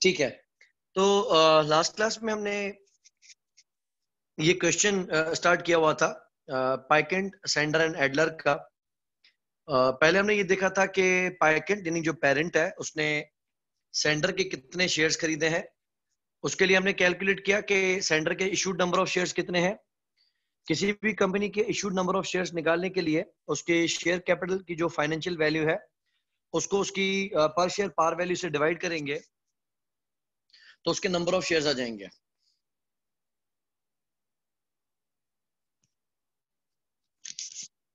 ठीक है। तो लास्ट uh, क्लास में हमने ये क्वेश्चन स्टार्ट uh, किया हुआ था पाइकेंट सेंडर एंड एडलर का। uh, पहले हमने ये देखा था कि पाइकेंट यानी जो पेरेंट है उसने सेंडर के कितने शेयर्स खरीदे हैं। उसके लिए हमने कैलकुलेट किया कि सेंडर के इशूड नंबर ऑफ़ शेयर्स कितने हैं। किसी भी कंपनी के इशूड नंबर ऑफ़ शेयर्स निकालने के लिए उसके शेयर कैपिटल की जो फाइनेंशियल वैल्यू है उसको उसकी पर शेयर पार वैल्यू से डिवाइड करेंगे। तो उसके नंबर ऑफ़ शेयर्स आ जाएँगे।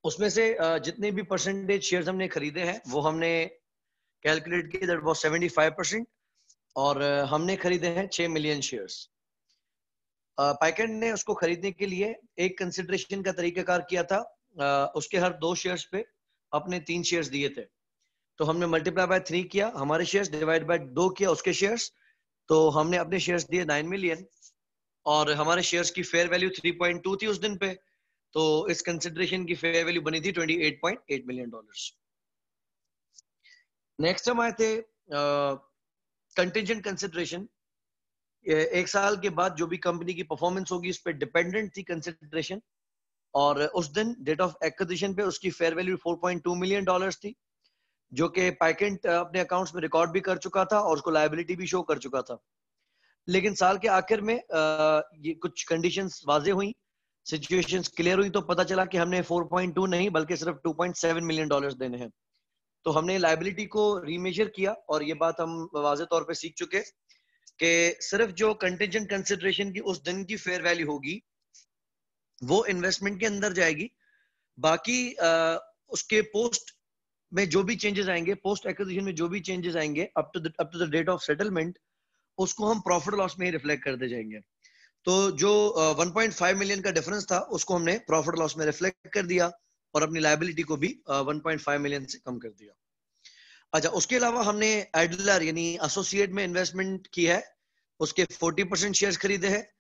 उसमें से जितने भी परसेंटेज शेयर्स हमने खरीदे हैं, वो हमने कैलकुलेट किए दैट वाज 75 परसेंट और हमने खरीदे हैं 6 मिलियन शेयर्स पाइकेंट ने उसको खरीदने के लिए एक कंसिडरेशन का तरीकाकार किया था उसके हर दो शेयर्स पे अपने तीन शेयर्स दिए थे। तो हमने मल्टीप्लाई बाय थ्री किया, हमारे शेयर्स डिवाइड बाय दो किया, उसके शेयर्स तो हमने अपने शेयर्स दिए नाइन मिलियन और हमारे शेयर्स की fair value three point two थी उस दिन पे तो इस कंसिडरेशन की फेयर वैल्यू बनी थी twenty eight point eight million dollar next हम आए थे कंटिजेंट कंसिडरेशन एक साल के बाद जो भी कंपनी की परफॉर्मेंस होगी उस पर डिपेंडेंट थी कंसिडरेशन और उस दिन डेट ऑफ़ एक्विजिशन पे उसकी फेयर वैल्यू 4.2 मिलियन डॉलर्स थी। जो कि पैकेंट अपने अकाउंट्स में रिकॉर्ड भी कर चुका था और उसको लाइबिलिटी भी शो कर चुका था। लेकिन साल के आखिर में ये कुछ कंडीशन वाजे हुई। सिचुएशंस क्लियर हुई तो पता चला कि हमने 4.2 नहीं बल्कि सिर्फ़ 2.7 मिलियन डॉलर्स देने हैं। तो हमने लाइबिलिटी को रीमेजर किया और ये बात हम वाजे तौर पे सीख चुके कि सिर्फ़ जो कंटेंजेंट कंसिडरेशन की उस दिन की फेयर वैल्यू होगी वो इन्वेस्टमेंट के अंदर जाएगी। बाकी आ, उसके पोस्ट में जो भी चेंजेस आएँगे पोस्ट एक्विजिशन में जो भी चेंजेस आएँगे up to up to the date of settlement उसको हम प्रॉफिट लॉस में ही रिफ्लेक्ट करते जाएँगे। तो जो uh, 1.5 मिलियन का डिफरेंस था उसको हमने प्रॉफिट लॉस में रिफ्लेक्ट कर दिया और अपनी लाइबिलिटी को भी uh, 1.5 मिलियन से कम कर दिया। अच्छा उसके अलावा हमने एडलर यानी एसोसिएट में इन्वेस्टमेंट की है उसके 40 परसेंट शेयर खरीदे हैं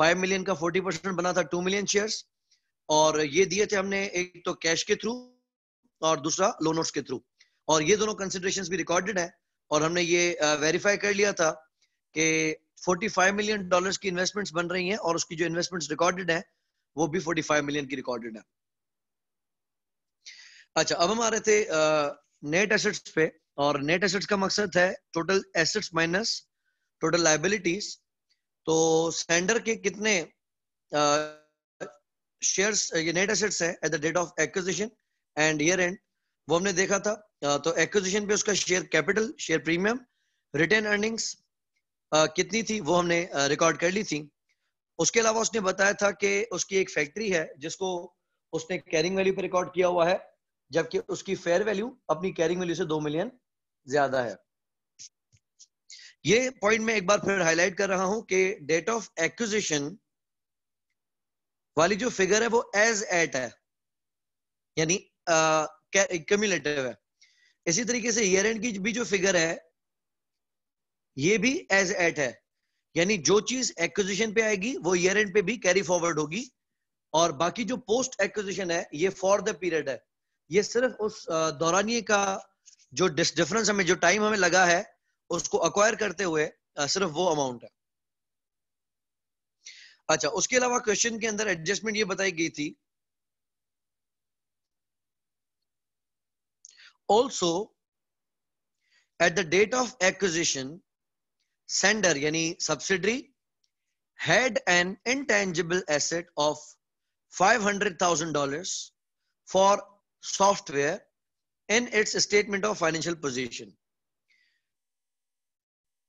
5 मिलियन का 40 परसेंट बना था 2 मिलियन शेयर्स और ये दिए थे हमने एक तो कैश के थ्रू और दूसरा लोनोट्स के थ्रू और ये दोनों कंसिडरेशन भी रिकॉर्डेड है और हमने ये वेरीफाई कर लिया था कि 45 मिलियन डॉलर्स की इन्वेस्टमेंट्स बन रही हैं और उसकी जो इन्वेस्टमेंट्स रिकॉर्डेड है, वो भी 45 मिलियन की रिकॉर्डेड है. अच्छा अब हम आ रहे थे नेट एसेट्स पे और नेट एसेट्स का मकसद है total assets minus total liabilities तो सेंडर के कितने शेयर्स ये नेट एसेट्स है at the date of acquisition and year end वो हमने देखा था तो एक्विजिशन पे उसका share capital share premium return earnings कितनी थी वो हमने रिकॉर्ड कर ली थी। उसके अलावा उसने बताया था कि उसकी एक फैक्ट्री है, जिसको उसने कैरिंग वैल्यू पे रिकॉर्ड किया हुआ है, जबकि उसकी फेयर वैल्यू अपनी कैरिंग वैल्यू से दो मिलियन ज़्यादा है। ये पॉइंट मैं एक बार फिर हाईलाइट कर रहा हूँ कि डेट ऑफ़ एक्विजिशन वाली जो फिगर है वो एज एट है, यानी कम्युलेटिव है। इसी तरीके से ईयर एंड की भी जो फिगर है, ये भी एज एट है। यानी जो चीज़ एक्विजिशन पे आएगी, वो ईयर एंड पे भी कैरी फॉरवर्ड होगी। और बाकी जो पोस्ट एक्विजिशन है, ये फॉर द पीरियड है। ये सिर्फ़ उस दौरानिए का जो डिफरेंस हमें, जो टाइम हमें लगा है, उसको अक्वायर करते हुए सिर्फ़ वो अमाउंट है। अच्छा उसके अलावा क्वेश्चन के अंदर एडजस्टमेंट ये बताई गई थी Also, at the date of acquisition, sender yani subsidiary had an intangible asset of $500,000 for software in its statement of financial position.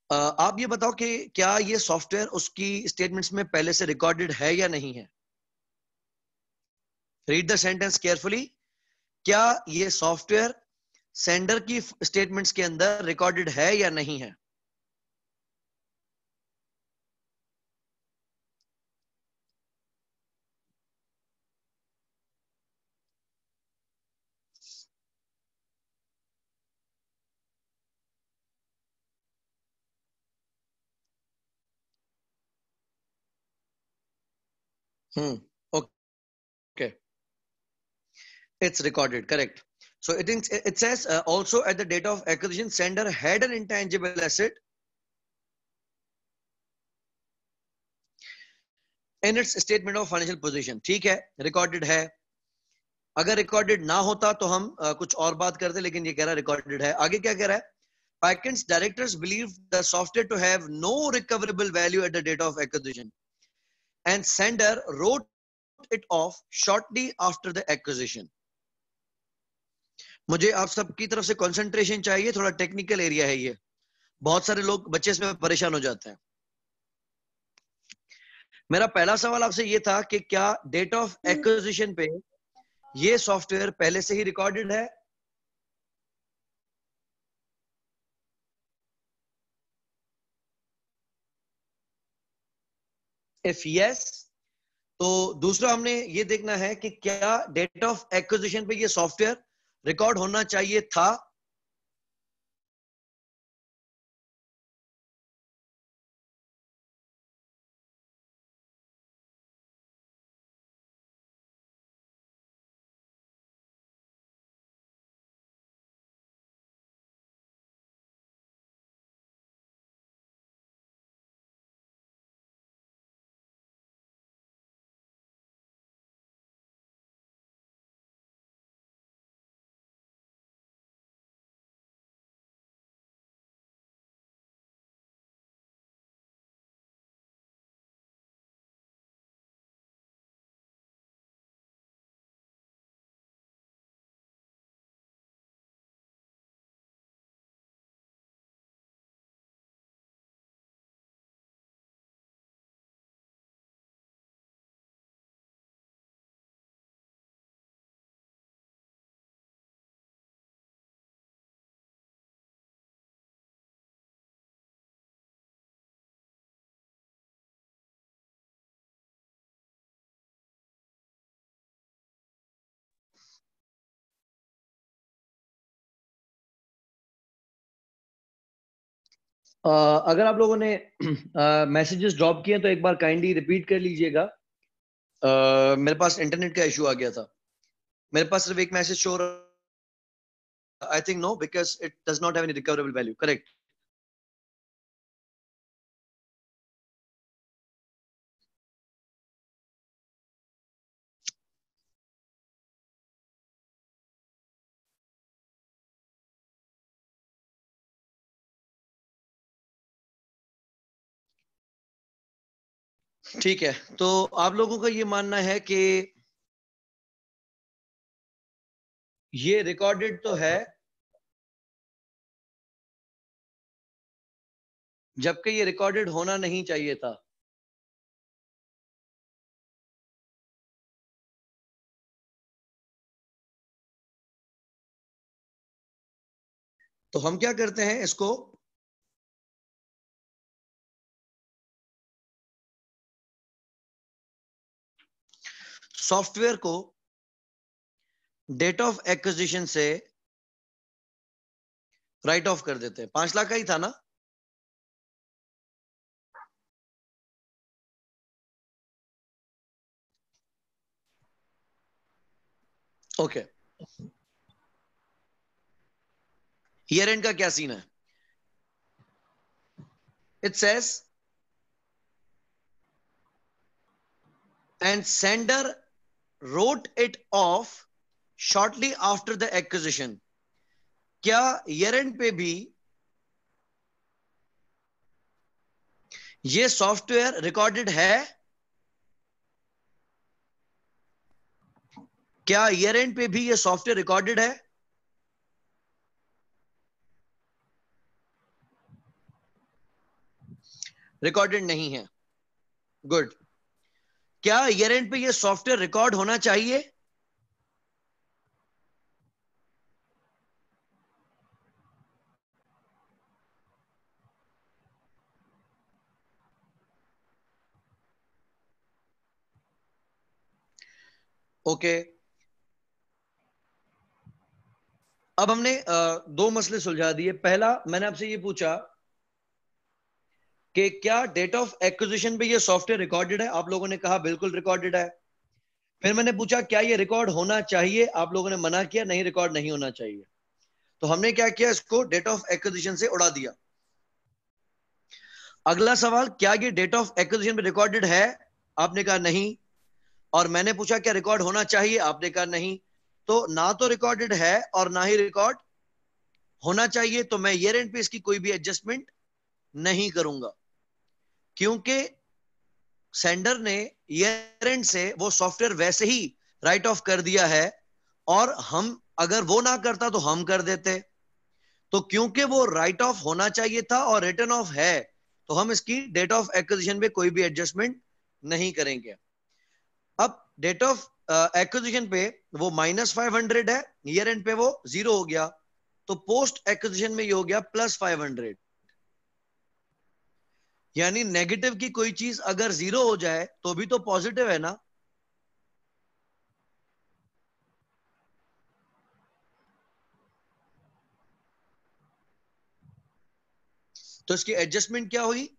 Uh, आप ये बताओ कि क्या ये सॉफ्टवेयर उसकी स्टेटमेंट्स में पहले से रिकॉर्डेड है या नहीं है रीड द सेंटेंस केयरफुली क्या ये सॉफ्टवेयर सेंडर की स्टेटमेंट्स के अंदर रिकॉर्डेड है या नहीं है? हम्म okay it's recorded correct So it, it says uh, also at the date of acquisition, sender had an intangible asset in its statement of financial position theek hai recorded hai agar recorded na hota to hum uh, kuch aur baat karte lekin ye keh raha recorded hai aage kya keh raha hai है directors believe the software to have no recoverable value at the date of acquisition, and sender wrote it off shortly after the acquisition. मुझे आप सबकी तरफ़ से concentration चाहिए थोड़ा technical area है ये। बहुत सारे लोग बच्चे इसमें परेशान हो जाते हैं। मेरा पहला सवाल आपसे ये था कि क्या डेट ऑफ़ एक्विजिशन पे ये सॉफ्टवेयर पहले से ही रिकॉर्डेड है? इफ़ यस yes, तो दूसरा हमने ये देखना है कि क्या डेट ऑफ़ एक्विजिशन पे ये सॉफ्टवेयर रिकॉर्ड होना चाहिए था Uh, अगर आप लोगों ने मैसेजेस uh, ड्रॉप किए तो एक बार काइंडली रिपीट कर लीजिएगा। uh, मेरे पास इंटरनेट का इशू आ गया था। मेरे पास सिर्फ़ एक मैसेज शो रहा। I think no because it does not have any recoverable value correct ठीक है तो आप लोगों का ये मानना है कि ये रिकॉर्डेड तो है, जबकि ये रिकॉर्डेड होना नहीं चाहिए था। तो हम क्या करते हैं इसको सॉफ्टवेयर को डेट ऑफ़ एक्विजिशन से राइट ऑफ़ कर देते हैं। पाँच लाख का ही था ना? ओके ईयर एंड का क्या सीन है? It says and Sender wrote it off shortly after the acquisition. क्या ईयर एंड पे भी ये सॉफ्टवेयर रिकॉर्डेड है? क्या ईयर एंड पे भी ये सॉफ्टवेयर रिकॉर्डेड है? रिकॉर्डेड नहीं है. गुड क्या ईयर एंड पे ये सॉफ्टवेयर रिकॉर्ड होना चाहिए ओके okay. अब हमने दो मसले सुलझा दिए पहला, मैंने आपसे ये पूछा कि क्या डेट ऑफ़ एक्विजिशन पे ये सॉफ्टवेयर रिकॉर्डेड है? आप लोगों ने कहा बिल्कुल रिकॉर्डेड है। फिर मैंने पूछा, क्या ये रिकॉर्ड होना चाहिए? आप लोगों ने मना किया, नहीं रिकॉर्ड नहीं होना चाहिए। तो हमने क्या किया, इसको डेट ऑफ़ एक्विजिशन से उड़ा दिया। अगला सवाल, क्या ये डेट ऑफ़ एक्विजिशन पे रिकॉर्डेड है? आपने कहा नहीं। और मैंने पूछा, क्या रिकॉर्ड होना चाहिए? आपने कहा नहीं। तो ना तो रिकॉर्डेड है और ना ही रिकॉर्ड होना चाहिए। तो मैं ईयर एंड पे इसकी कोई भी एडजस्टमेंट नहीं करूँगा। क्योंकि सेंडर ने ईयर एंड से वो सॉफ्टवेयर वैसे ही राइट ऑफ़ कर दिया है और हम अगर वो ना करता तो हम कर देते। तो क्योंकि वो राइट ऑफ़ होना चाहिए था और रिटर्न ऑफ़ है तो हम इसकी डेट ऑफ़ एक्विजिशन पे कोई भी एडजस्टमेंट नहीं करेंगे। अब डेट ऑफ़ एक्विजिशन पे वो माइनस फाइव हंड्रेड है ईयर एंड पे वो ज़ीरो हो गया तो पोस्ट एक्विजिशन में ये हो गया प्लस फाइव हंड्रेड यानी नेगेटिव की कोई चीज़ अगर ज़ीरो हो जाए तो भी तो पॉजिटिव है ना? तो इसकी एडजस्टमेंट क्या हुई?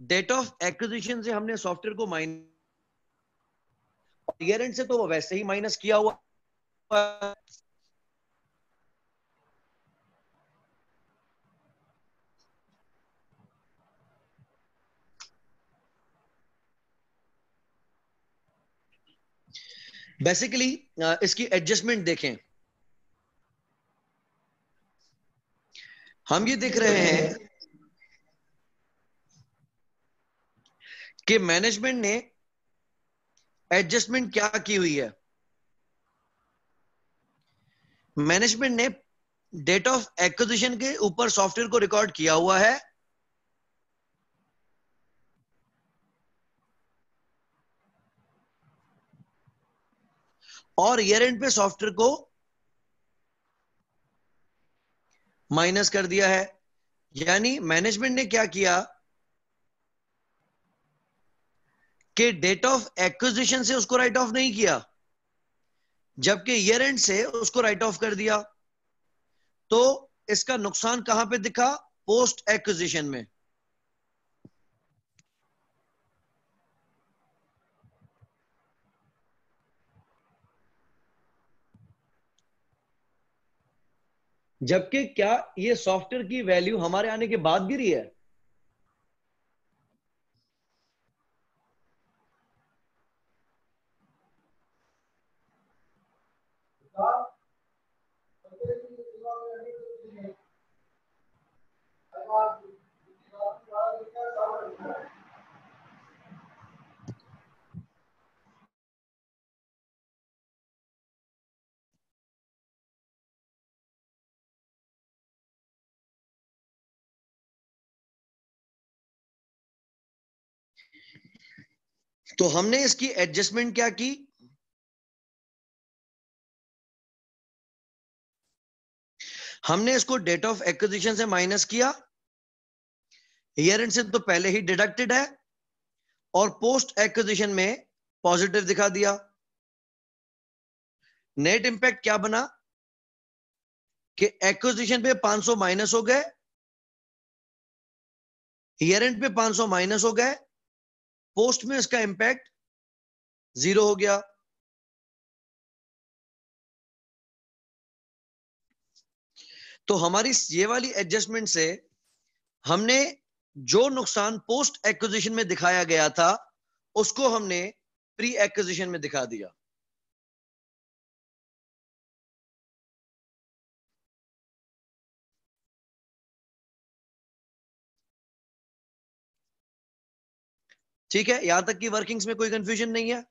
डेट ऑफ़ एक्विजिशन से हमने सॉफ्टवेयर को माइनस से तो वैसे ही माइनस किया हुआ बेसिकली इसकी एडजस्टमेंट देखें। हम ये देख रहे हैं कि मैनेजमेंट ने एडजस्टमेंट क्या की हुई है? मैनेजमेंट ने डेट ऑफ़ एक्विजिशन के ऊपर सॉफ्टवेयर को रिकॉर्ड किया हुआ है। और ईयर एंड पे सॉफ्टवेयर को माइनस कर दिया है। यानी मैनेजमेंट ने क्या किया? कि डेट ऑफ़ एक्विजिशन से उसको राइट ऑफ़ नहीं किया। जबकि ईयर एंड से उसको राइट ऑफ़ कर दिया। तो इसका नुकसान कहाँ पे दिखा? पोस्ट एक्विजिशन में। जबकि क्या ये सॉफ्टवेयर की वैल्यू हमारे आने के बाद गिरी है? तो हमने इसकी एडजस्टमेंट क्या की? हमने इसको डेट ऑफ़ एक्विजिशन से माइनस किया। ईयर एंड से तो पहले ही डिडक्टेड है और पोस्ट एक्विजिशन में पॉजिटिव दिखा दिया। नेट इंपैक्ट क्या बना? कि एक्विजिशन पे 500 माइनस हो गए। ईयर एंड पे 500 माइनस हो गए। पोस्ट में इसका इंपैक्ट ज़ीरो हो गया। तो हमारी ये वाली एडजस्टमेंट से हमने जो नुकसान पोस्ट एक्विजिशन में दिखाया गया था, उसको हमने प्री एक्विजिशन में दिखा दिया। ठीक है यहाँ तक की वर्किंग्स में कोई कंफ्यूजन नहीं है।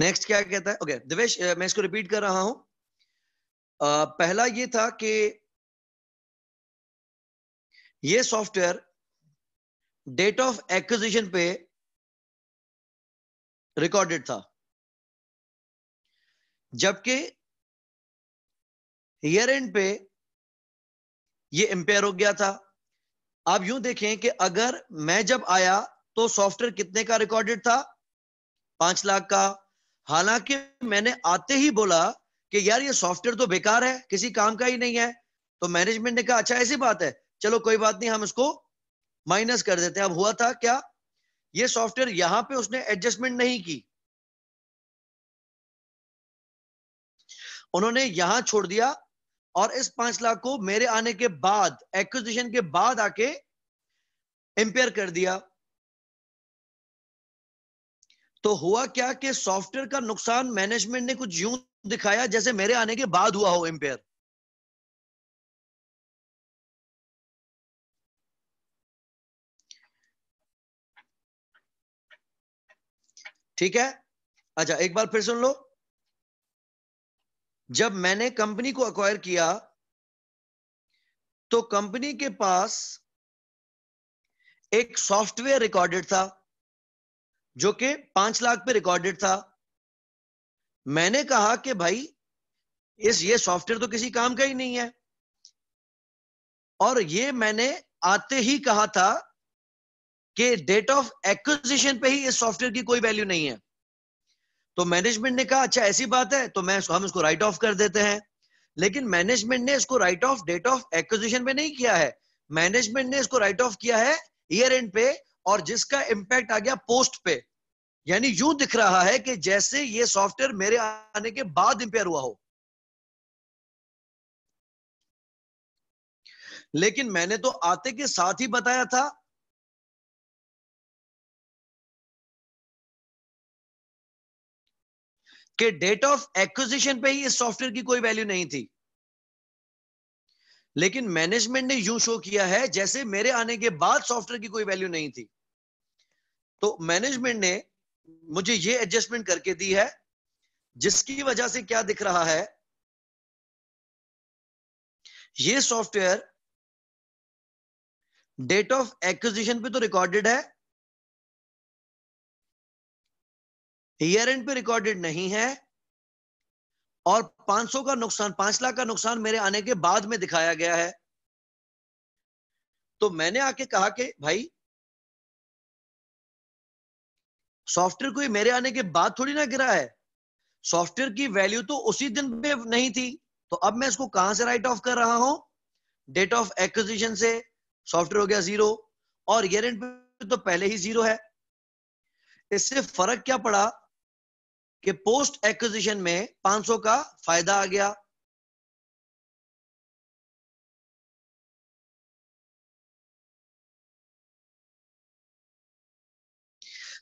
नेक्स्ट क्या कहता है? ओके okay, दिवेश मैं इसको रिपीट कर रहा हूँ। आ, पहला ये था कि ये सॉफ्टवेयर डेट ऑफ़ एक्विजिशन पे रिकॉर्डेड था। जबकि ईयर एंड पे ये इंपेयर हो गया था। आप यूँ देखें कि अगर मैं जब आया तो सॉफ्टवेयर कितने का रिकॉर्डेड था? पाँच लाख का। हालाँकि मैंने आते ही बोला कि यार ये सॉफ्टवेयर तो बेकार है, किसी काम का ही नहीं है। तो मैनेजमेंट ने कहा अच्छा ऐसी बात है। चलो, कोई बात नहीं, हम इसको माइनस कर देते हैं। अब हुआ था क्या? ये सॉफ्टवेयर यहाँ पे उसने एडजस्टमेंट नहीं की। उन्होंने यहाँ छोड़ दिया। और इस पाँच लाख को मेरे आने के बाद एक्विजिशन के बाद आके इंपेयर कर दिया। तो हुआ क्या कि सॉफ्टवेयर का नुकसान मैनेजमेंट ने कुछ यूँ दिखाया जैसे मेरे आने के बाद हुआ हो इंपेयर ठीक है? अच्छा एक बार फिर सुन लो। जब मैंने कंपनी को अक्वायर किया तो कंपनी के पास एक सॉफ्टवेयर रिकॉर्डेड था, जो कि पाँच लाख पे रिकॉर्डेड था। मैंने कहा कि भाई, इस, ये सॉफ्टवेयर तो किसी काम का ही नहीं है। और ये मैंने आते ही कहा था कि डेट ऑफ़ एक्विजिशन पे ही इस सॉफ्टवेयर की कोई वैल्यू नहीं है। तो मैनेजमेंट ने कहा अच्छा ऐसी बात है तो मैं हम इसको राइट ऑफ़ कर देते हैं. लेकिन मैनेजमेंट ने इसको write off date of acquisition पे नहीं किया है। मैनेजमेंट ने इसको राइट ऑफ़ किया है ईयर एंड पे और जिसका इम्पैक्ट आ गया पोस्ट पे। यानी यूँ दिख रहा है कि जैसे ये सॉफ्टवेयर मेरे आने के बाद इंपेयर हुआ हो। लेकिन मैंने तो आते के साथ ही बताया था कि डेट ऑफ़ एक्विजिशन पे ही इस सॉफ्टवेयर की कोई वैल्यू नहीं थी। लेकिन मैनेजमेंट ने यूँ शो किया है, जैसे मेरे आने के बाद सॉफ्टवेयर की कोई वैल्यू नहीं थी। तो मैनेजमेंट ने मुझे ये एडजस्टमेंट करके दी है, जिसकी वजह से क्या दिख रहा है, ये सॉफ्टवेयर डेट ऑफ़ एक्विजिशन पे तो रिकॉर्डेड है ईयर एंड पे रिकॉर्डेड नहीं है। और 500 का नुकसान, पाँच लाख का नुकसान मेरे आने के बाद में दिखाया गया है। तो मैंने आके कहा कि भाई, सॉफ्टवेयर कोई मेरे आने के बाद थोड़ी ना गिरा है। सॉफ्टवेयर की वैल्यू तो उसी दिन पे नहीं थी। तो अब मैं इसको कहाँ से राइट ऑफ़ कर रहा हूँ? डेट ऑफ़ एक्विजिशन से। सॉफ्टवेयर हो गया ज़ीरो और ईयर एंड पे तो पहले ही ज़ीरो है। इससे फ़र्क क्या पड़ा? कि पोस्ट एक्विजिशन में 500 का फ़ायदा आ गया।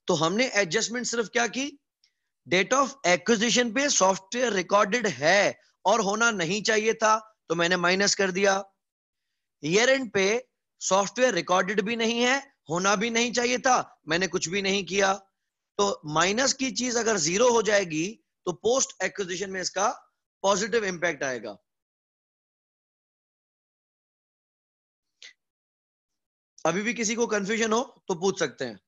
तो हमने एडजस्टमेंट सिर्फ़ क्या की? डेट ऑफ़ एक्विजिशन पे सॉफ्टवेयर रिकॉर्डेड है और होना नहीं चाहिए था तो मैंने माइनस कर दिया। ईयर एंड पे सॉफ्टवेयर रिकॉर्डेड भी नहीं है, होना भी नहीं चाहिए था, मैंने कुछ भी नहीं किया। तो माइनस की चीज़ अगर ज़ीरो हो जाएगी तो पोस्ट एक्विजिशन में इसका पॉजिटिव इंपैक्ट आएगा। अभी भी किसी को कंफ्यूजन हो तो पूछ सकते हैं।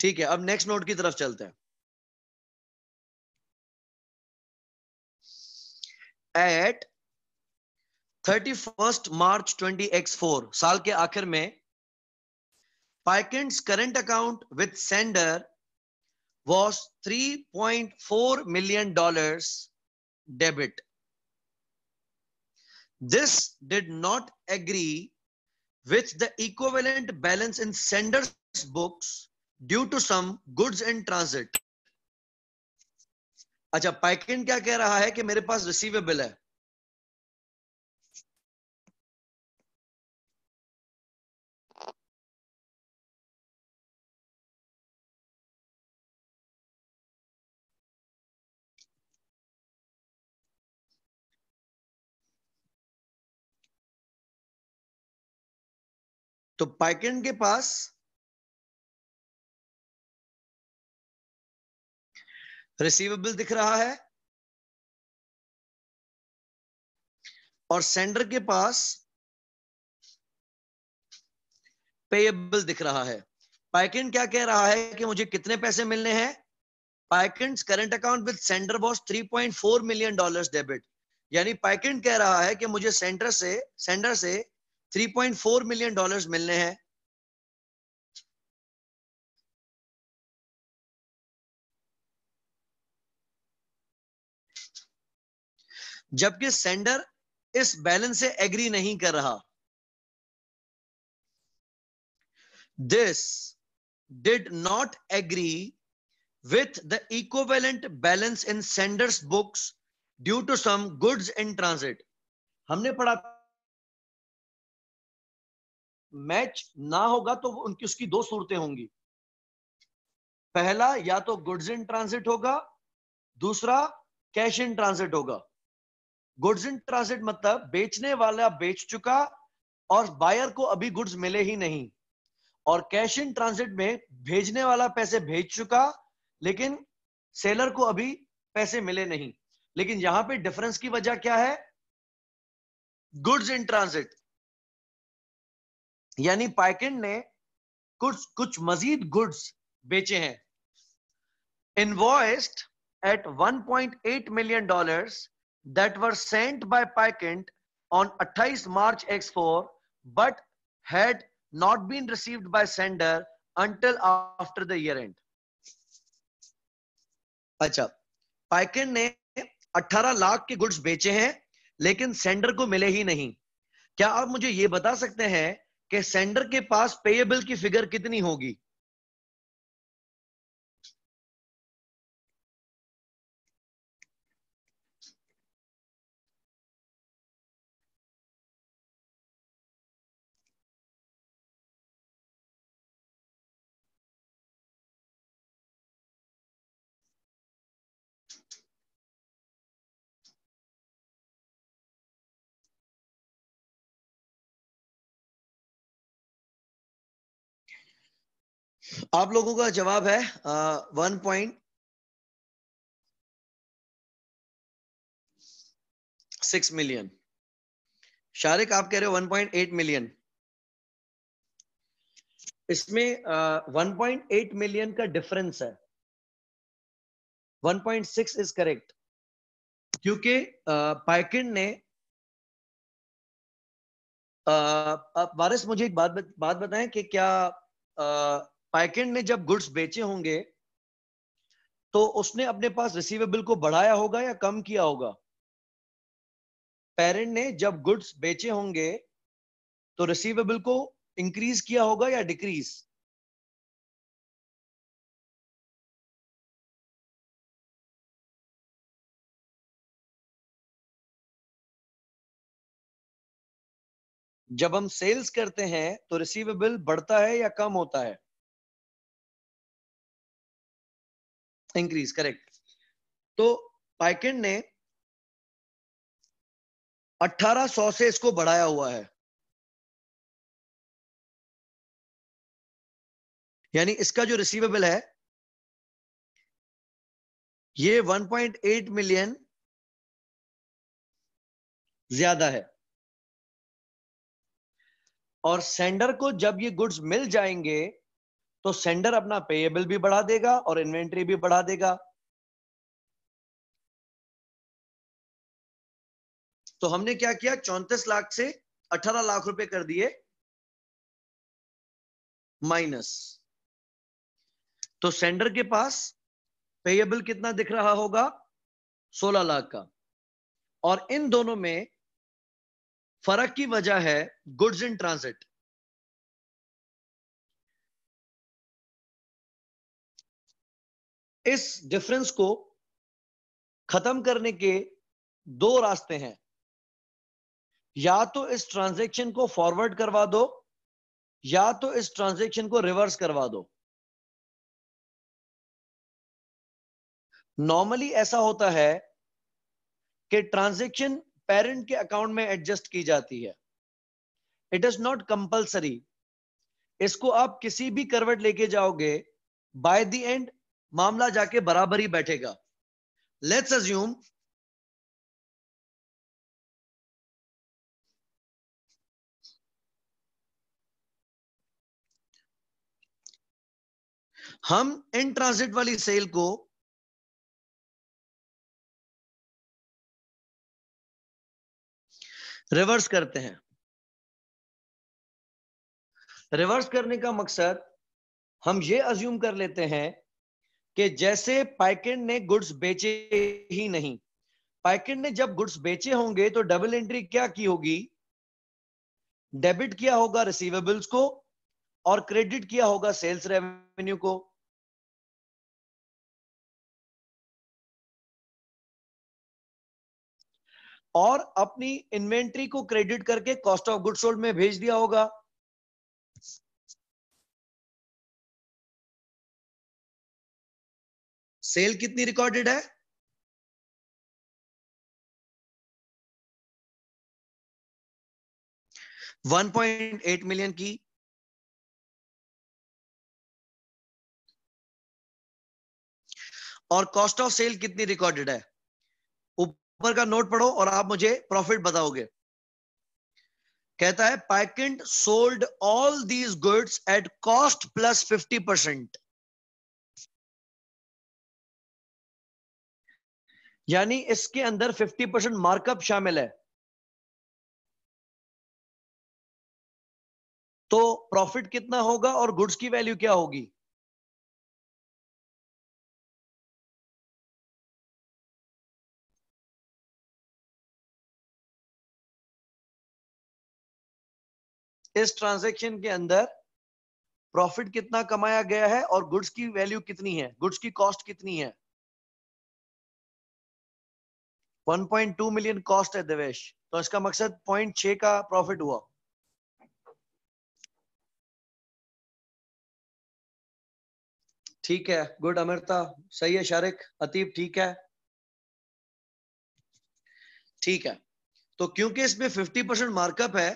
ठीक है, अब नेक्स्ट नोट की तरफ़ चलते हैं। एट 31 मार्च 20x4 साल के आखिर में Piquant's current account with Sender was 3.4 million dollars debit this did not agree with the equivalent balance in Sender books due to some goods in transit अच्छा पाइकेंट क्या कह रहा है कि मेरे पास रिसीवेबल है? तो पाइकेंट के पास रिसीवेबल दिख रहा है और सेंडर के पास पेएबल दिख रहा है। पाइकेंट क्या कह रहा है कि मुझे कितने पैसे मिलने हैं? Piquant's current account with Sender was 3.4 million dollars debit. यानी पाइकेंट कह रहा है कि मुझे सेंटर से, सेंडर से 3.4 मिलियन डॉलर्स मिलने हैं। जबकि सेंडर इस बैलेंस से एग्री नहीं कर रहा। This did not agree with the equivalent balance in Sender's books due to some goods in transit हमने पढ़ा मैच ना होगा तो उनकी उसकी दो सूरतें होंगी। पहला, या तो गुड्स इन ट्रांसिट होगा, दूसरा, कैश इन ट्रांसिट होगा। गुड्स इन ट्रांसिट मतलब बेचने वाला बेच चुका और बायर को अभी गुड्स मिले ही नहीं। और कैश इन ट्रांसिट में भेजने वाला पैसे भेज चुका, लेकिन सेलर को अभी पैसे मिले नहीं। लेकिन यहाँ पे डिफरेंस की वजह क्या है? Goods in transit. यानी पाइकेंड ने कुछ कुछ मजीद गुड्स बेचे हैं invoiced at 1.8 million dollars that were sent by Piquant on 28 March X4 but had not been received by sender until after the year end. अच्छा पाइकेंड ने 18 लाख के गुड्स बेचे हैं, लेकिन सेंडर को मिले ही नहीं क्या आप मुझे ये बता सकते हैं कि सेंडर के पास पेएबल की फिगर कितनी होगी? आप लोगों का जवाब है one point six million Shariq, आप कह रहे हो वन पॉइंट एट मिलियन इसमें वन पॉइंट एट मिलियन का डिफरेंस है। One point six is correct क्योंकि पाइकिन ने वारिस, मुझे एक बात बात बताएँ कि क्या पाइकेंड ने जब गुड्स बेचे होंगे तो उसने अपने पास रिसीवेबल को बढ़ाया होगा या कम किया होगा? पेरेंट ने जब गुड्स बेचे होंगे तो रिसीवेबल को इंक्रीज किया होगा या डिक्रीज जब हम सेल्स करते हैं तो रिसीवेबल बढ़ता है या कम होता है? इंक्रीज करेक्ट तो पाइकेंड ने 1800 से इसको बढ़ाया हुआ है। यानी इसका जो रिसीवेबल है, ये 1.8 मिलियन ज़्यादा है। और सेंडर को जब ये गुड्स मिल जाएँगे तो सेंडर अपना पेएबल भी बढ़ा देगा और इन्वेंट्री भी बढ़ा देगा। तो हमने क्या किया? चौंतीस लाख से अठारह लाख रुपए कर दिए। माइनस। तो सेंडर के पास पेएबल कितना दिख रहा होगा? सोलह लाख का। और इन दोनों में फ़र्क की वजह है गुड्स इन ट्रांसिट इस डिफरेंस को खत्म करने के दो रास्ते हैं। या तो इस ट्रांजैक्शन को फॉरवर्ड करवा दो, या तो इस ट्रांजैक्शन को रिवर्स करवा दो। नॉर्मली ऐसा होता है कि ट्रांजैक्शन पेरेंट के अकाउंट में एडजस्ट की जाती है। इट इज़ नॉट कंपल्सरी इसको आप किसी भी करवट लेके जाओगे बाय द एंड मामला जाके बराबर ही बैठेगा। लेट्स अज्यूम हम इन ट्रांसिट वाली सेल को रिवर्स करते हैं। रिवर्स करने का मकसद हम ये अज्यूम कर लेते हैं कि जैसे पाइकेंड ने गुड्स बेचे ही नहीं। पाइकेंड ने जब गुड्स बेचे होंगे तो डबल एंट्री क्या की होगी? डेबिट किया होगा रिसीवेबल्स को और क्रेडिट किया होगा सेल्स रेवेन्यू को। और अपनी इन्वेंट्री को क्रेडिट करके कॉस्ट ऑफ़ गुड सोल्ड में भेज दिया होगा। सेल कितनी रिकॉर्डेड है? वन पॉइंट एट मिलियन की। और कॉस्ट ऑफ़ सेल कितनी रिकॉर्डेड है? ऊपर का नोट पढ़ो और आप मुझे प्रॉफिट बताओगे। कहता है Piquant sold all these goods at cost plus fifty percent यानी इसके अंदर 50 परसेंट मार्कअप शामिल है। तो प्रॉफिट कितना होगा और गुड्स की वैल्यू क्या होगी? इस ट्रांजैक्शन के अंदर प्रॉफिट कितना कमाया गया है और गुड्स की वैल्यू कितनी है? गुड्स की कॉस्ट कितनी है? 1.2 मिलियन कॉस्ट है देवेश। तो इसका मकसद पॉइंट छह का प्रॉफिट हुआ। ठीक है, गुड अमृता। सही है शारिक? अतीब ठीक है? ठीक है। तो क्योंकि इसमें 50 परसेंट मार्कअप है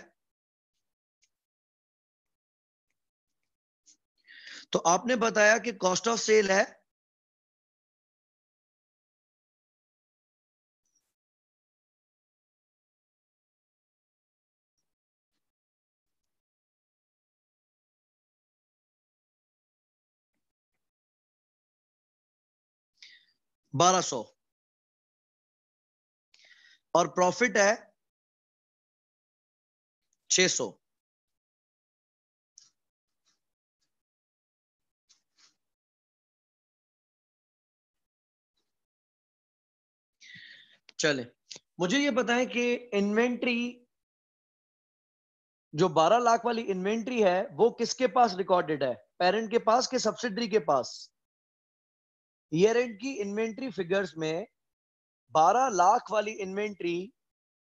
तो आपने बताया कि कॉस्ट ऑफ़ सेल है बारह सौ। और प्रॉफिट है छ सौ। चले, मुझे ये बताएँ कि इन्वेंट्री, जो 12 लाख वाली इन्वेंट्री है, वो किसके पास रिकॉर्डेड है? पेरेंट के पास के सब्सिडरी के पास? ईयर एंड की इन्वेंट्री फिगर्स में 12 लाख वाली इन्वेंट्री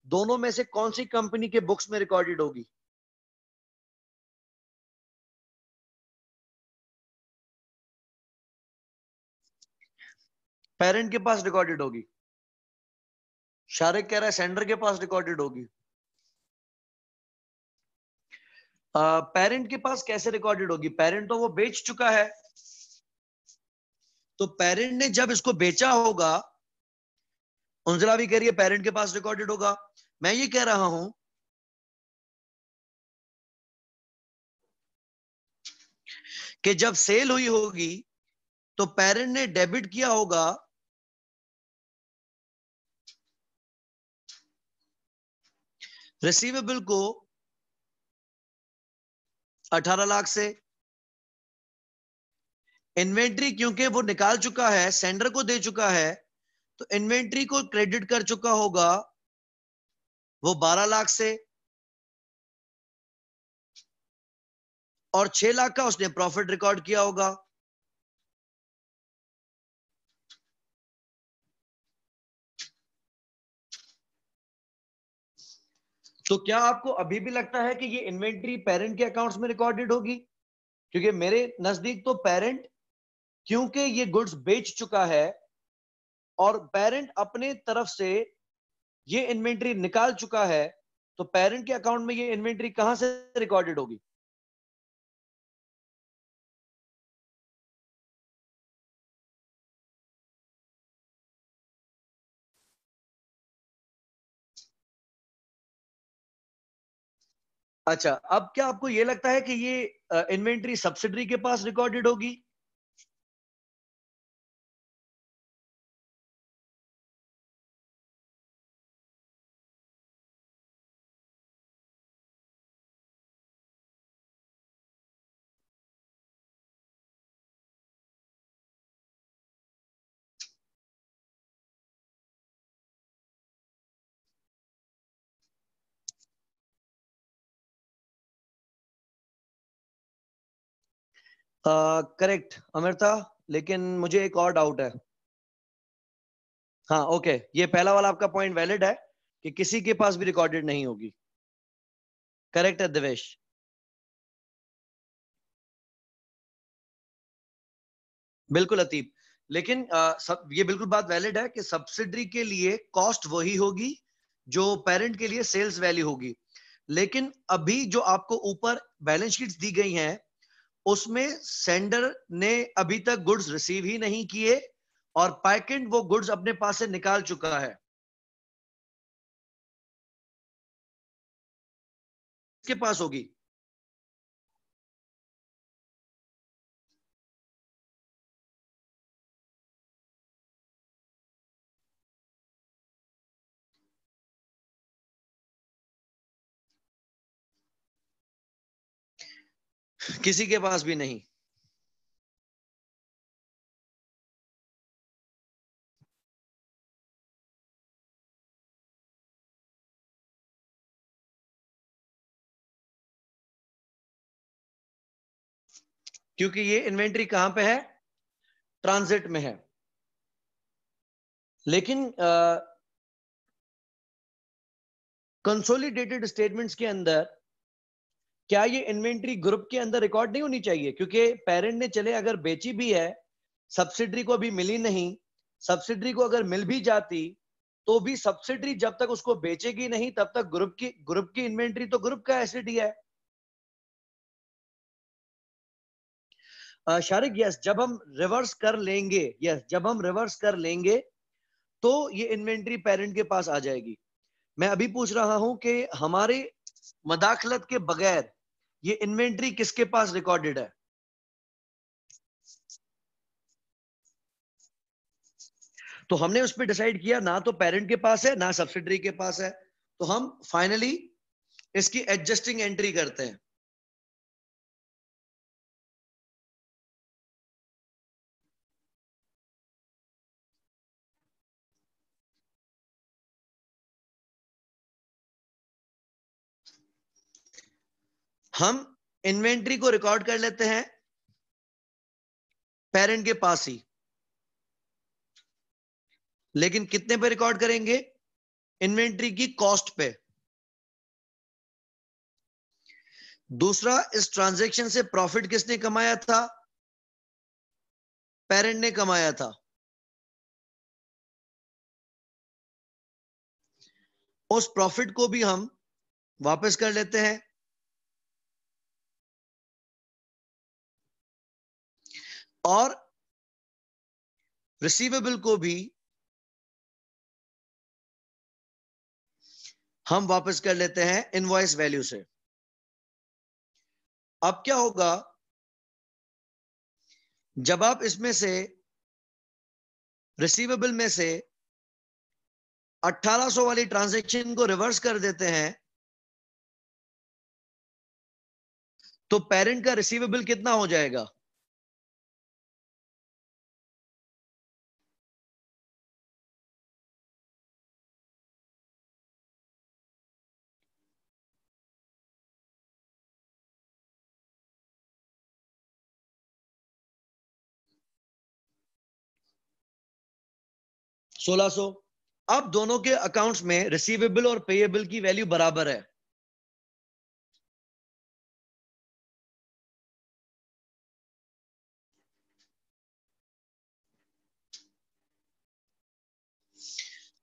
दोनों में से कौन सी कंपनी के बुक्स में रिकॉर्डेड होगी? पेरेंट के पास रिकॉर्डेड होगी। शारिक कह रहा है सेंडर के पास रिकॉर्डेड होगी। पेरेंट के पास कैसे रिकॉर्डेड होगी? पेरेंट तो वो बेच चुका है। तो पेरेंट ने जब इसको बेचा होगा, उंजला भी कह रही है पेरेंट के पास रिकॉर्डेड होगा। मैं ये कह रहा हूँ, कि जब सेल हुई होगी तो पेरेंट ने डेबिट किया होगा रिसीवेबल को 18 लाख से इन्वेंट्री क्योंकि वो निकाल चुका है, सेंडर को दे चुका है तो इन्वेंट्री को क्रेडिट कर चुका होगा वो 12 लाख से। और 6 लाख का उसने प्रॉफिट रिकॉर्ड किया होगा। तो क्या आपको अभी भी लगता है कि ये इन्वेंट्री पेरेंट के अकाउंट्स में रिकॉर्डेड होगी? क्योंकि मेरे नज़दीक तो पेरेंट क्योंकि ये गुड्स बेच चुका है और पेरेंट अपने तरफ़ से ये इन्वेंट्री निकाल चुका है तो पेरेंट के अकाउंट में ये इन्वेंट्री कहाँ से रिकॉर्डेड होगी? अच्छा अब क्या आपको ये लगता है कि ये इन्वेंट्री सब्सिडरी के पास रिकॉर्डेड होगी? करेक्ट अमृता लेकिन मुझे एक और डाउट है। हाँ ओके ये पहला वाला आपका पॉइंट वैलिड है कि किसी के पास भी रिकॉर्डेड नहीं होगी। करेक्ट है दिवेश? बिल्कुल अतीब लेकिन आ, सब ये बिल्कुल बात वैलिड है कि सब्सिडरी के लिए कॉस्ट वही होगी जो पेरेंट के लिए सेल्स वैल्यू होगी। लेकिन अभी जो आपको ऊपर बैलेंस शीट्स दी गई हैं उसमें सेंडर ने अभी तक गुड्स रिसीव ही नहीं किए और पैकेट वो गुड्स अपने पास से निकाल चुका है। के पास होगी? किसी के पास भी नहीं। क्योंकि ये इन्वेंट्री कहाँ पे है? ट्रांजिट में है। लेकिन कंसोलिडेटेड स्टेटमेंट्स के अंदर क्या ये इन्वेंट्री ग्रुप के अंदर रिकॉर्ड नहीं होनी चाहिए? क्योंकि पेरेंट ने चले, अगर बेची भी है सब्सिडरी को अभी मिली नहीं सब्सिडरी को अगर मिल भी जाती तो भी सब्सिडरी जब तक उसको बेचेगी नहीं, तब तक ग्रुप की ग्रुप की इन्वेंट्री तो ग्रुप का एसिड ही। है शारिक यस जब हम रिवर्स कर लेंगे यस जब हम रिवर्स कर लेंगे तो ये इन्वेंट्री पेरेंट के पास आ जाएगी। मैं अभी पूछ रहा हूँ कि हमारे मदाखलत के बगैर, ये इन्वेंट्री किसके पास रिकॉर्डेड है? तो हमने उस पर डिसाइड किया, ना तो पेरेंट के पास है, ना सब्सिडरी के पास है। तो हम फाइनली इसकी एडजस्टिंग एंट्री करते हैं। हम इन्वेंट्री को रिकॉर्ड कर लेते हैं पेरेंट के पास ही। लेकिन कितने पे रिकॉर्ड करेंगे? इन्वेंट्री की कॉस्ट पे। दूसरा, इस ट्रांजैक्शन से प्रॉफिट किसने कमाया था? पेरेंट ने कमाया था। उस प्रॉफिट को भी हम वापस कर लेते हैं। और रिसीवेबल को भी हम वापस कर लेते हैं इनवॉइस वैल्यू से। अब क्या होगा? जब आप इसमें से रिसीवेबल में से 1800 वाली ट्रांजैक्शन को रिवर्स कर देते हैं तो पेरेंट का रिसीवेबल कितना हो जाएगा? सोलह सो। अब दोनों के अकाउंट्स में रिसीवेबल और पेएबल की वैल्यू बराबर है।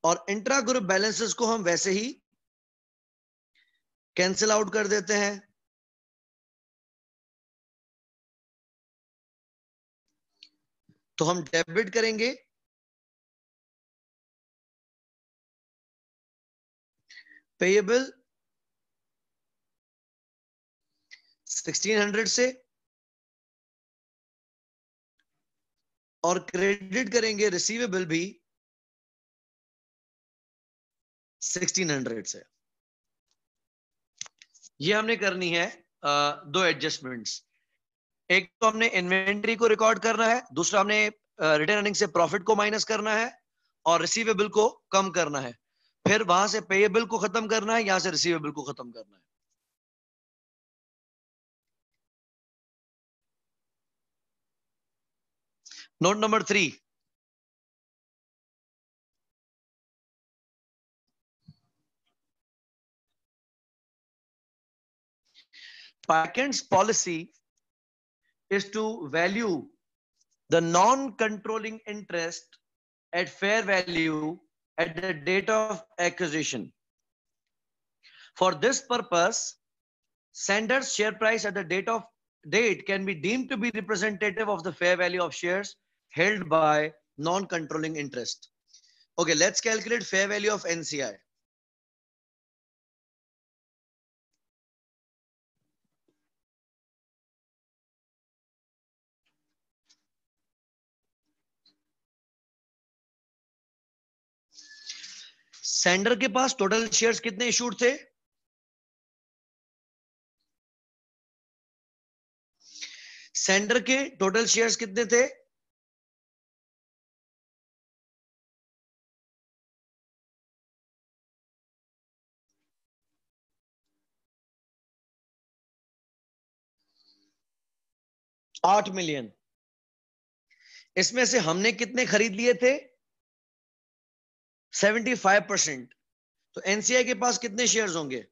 और इंट्रा ग्रुप बैलेंसेस को हम वैसे ही कैंसिल आउट कर देते हैं। तो हम डेबिट करेंगे। पेएबल 1600 से और क्रेडिट करेंगे रिसीवेबल भी 1600 से। ये हमने करनी है दो एडजस्टमेंट्स एक तो हमने इन्वेंट्री को रिकॉर्ड करना है, दूसरा हमने रिटर्न अर्निंग से प्रॉफिट को माइनस करना है और रिसीवेबल को कम करना है। फिर वहाँ से पेएबल को खत्म करना है, यहाँ से रिसीवेबल को खत्म करना है। Note number three Packend's policy is to value the non controlling interest at fair value at the date of acquisition. For this purpose, sender's share price at the date of date can be deemed to be representative of the fair value of shares held by non-controlling interest. Okay, let's calculate fair value of NCI. Sender के पास total shares कितने issued थे? Sender के total shares कितने थे? आठ million इसमें से हमने कितने खरीद लिए थे? Seventy five percent. तो एनसीआई के पास कितने शेयर्स होंगे?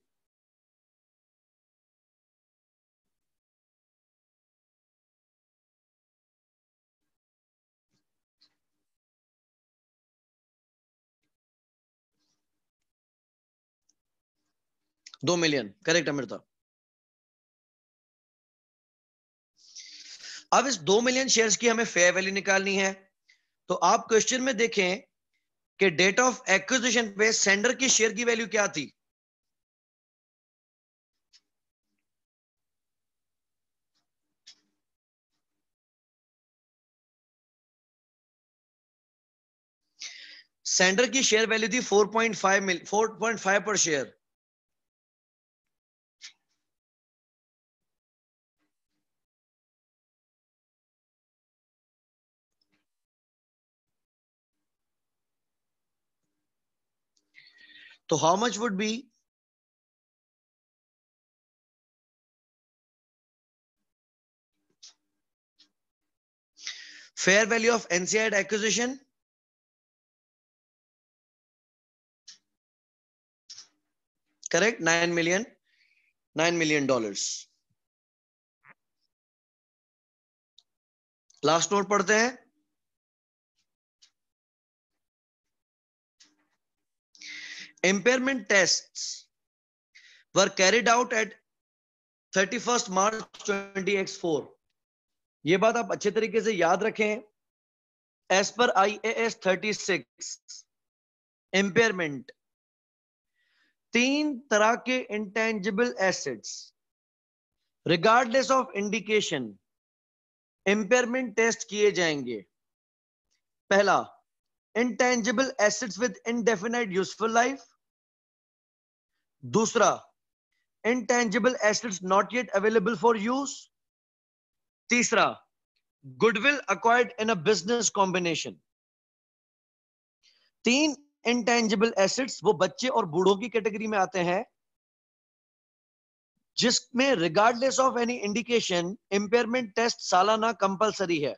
दो मिलियन करेक्ट अमृता अब इस दो मिलियन शेयर्स की हमें फेयर वैल्यू निकालनी है। तो आप क्वेश्चन में देखें कि डेट ऑफ़ एक्विजिशन पे सेंडर की शेयर की वैल्यू क्या थी? सेंडर की शेयर वैल्यू थी 4.5 मिल 4.5 पर शेयर तो how much would be fair value of NCR acquisition correct nine million nine million dollars last note पढ़ते हैं. Impairment tests were carried out at 31st March 20x4 ये बात आप अच्छे तरीके से याद रखें। As per I A S thirty six impairment तीन तरह के intangible assets regardless of indication impairment test किए जाएँगे। पहला, intangible assets with indefinite useful life. दूसरा, intangible assets not yet available for use तीसरा goodwill acquired in a business combination. तीन intangible assets वो बच्चे और बूढ़ों की कैटेगरी में आते हैं, जिसमें regardless of any indication impairment test सालाना कंपलसरी है।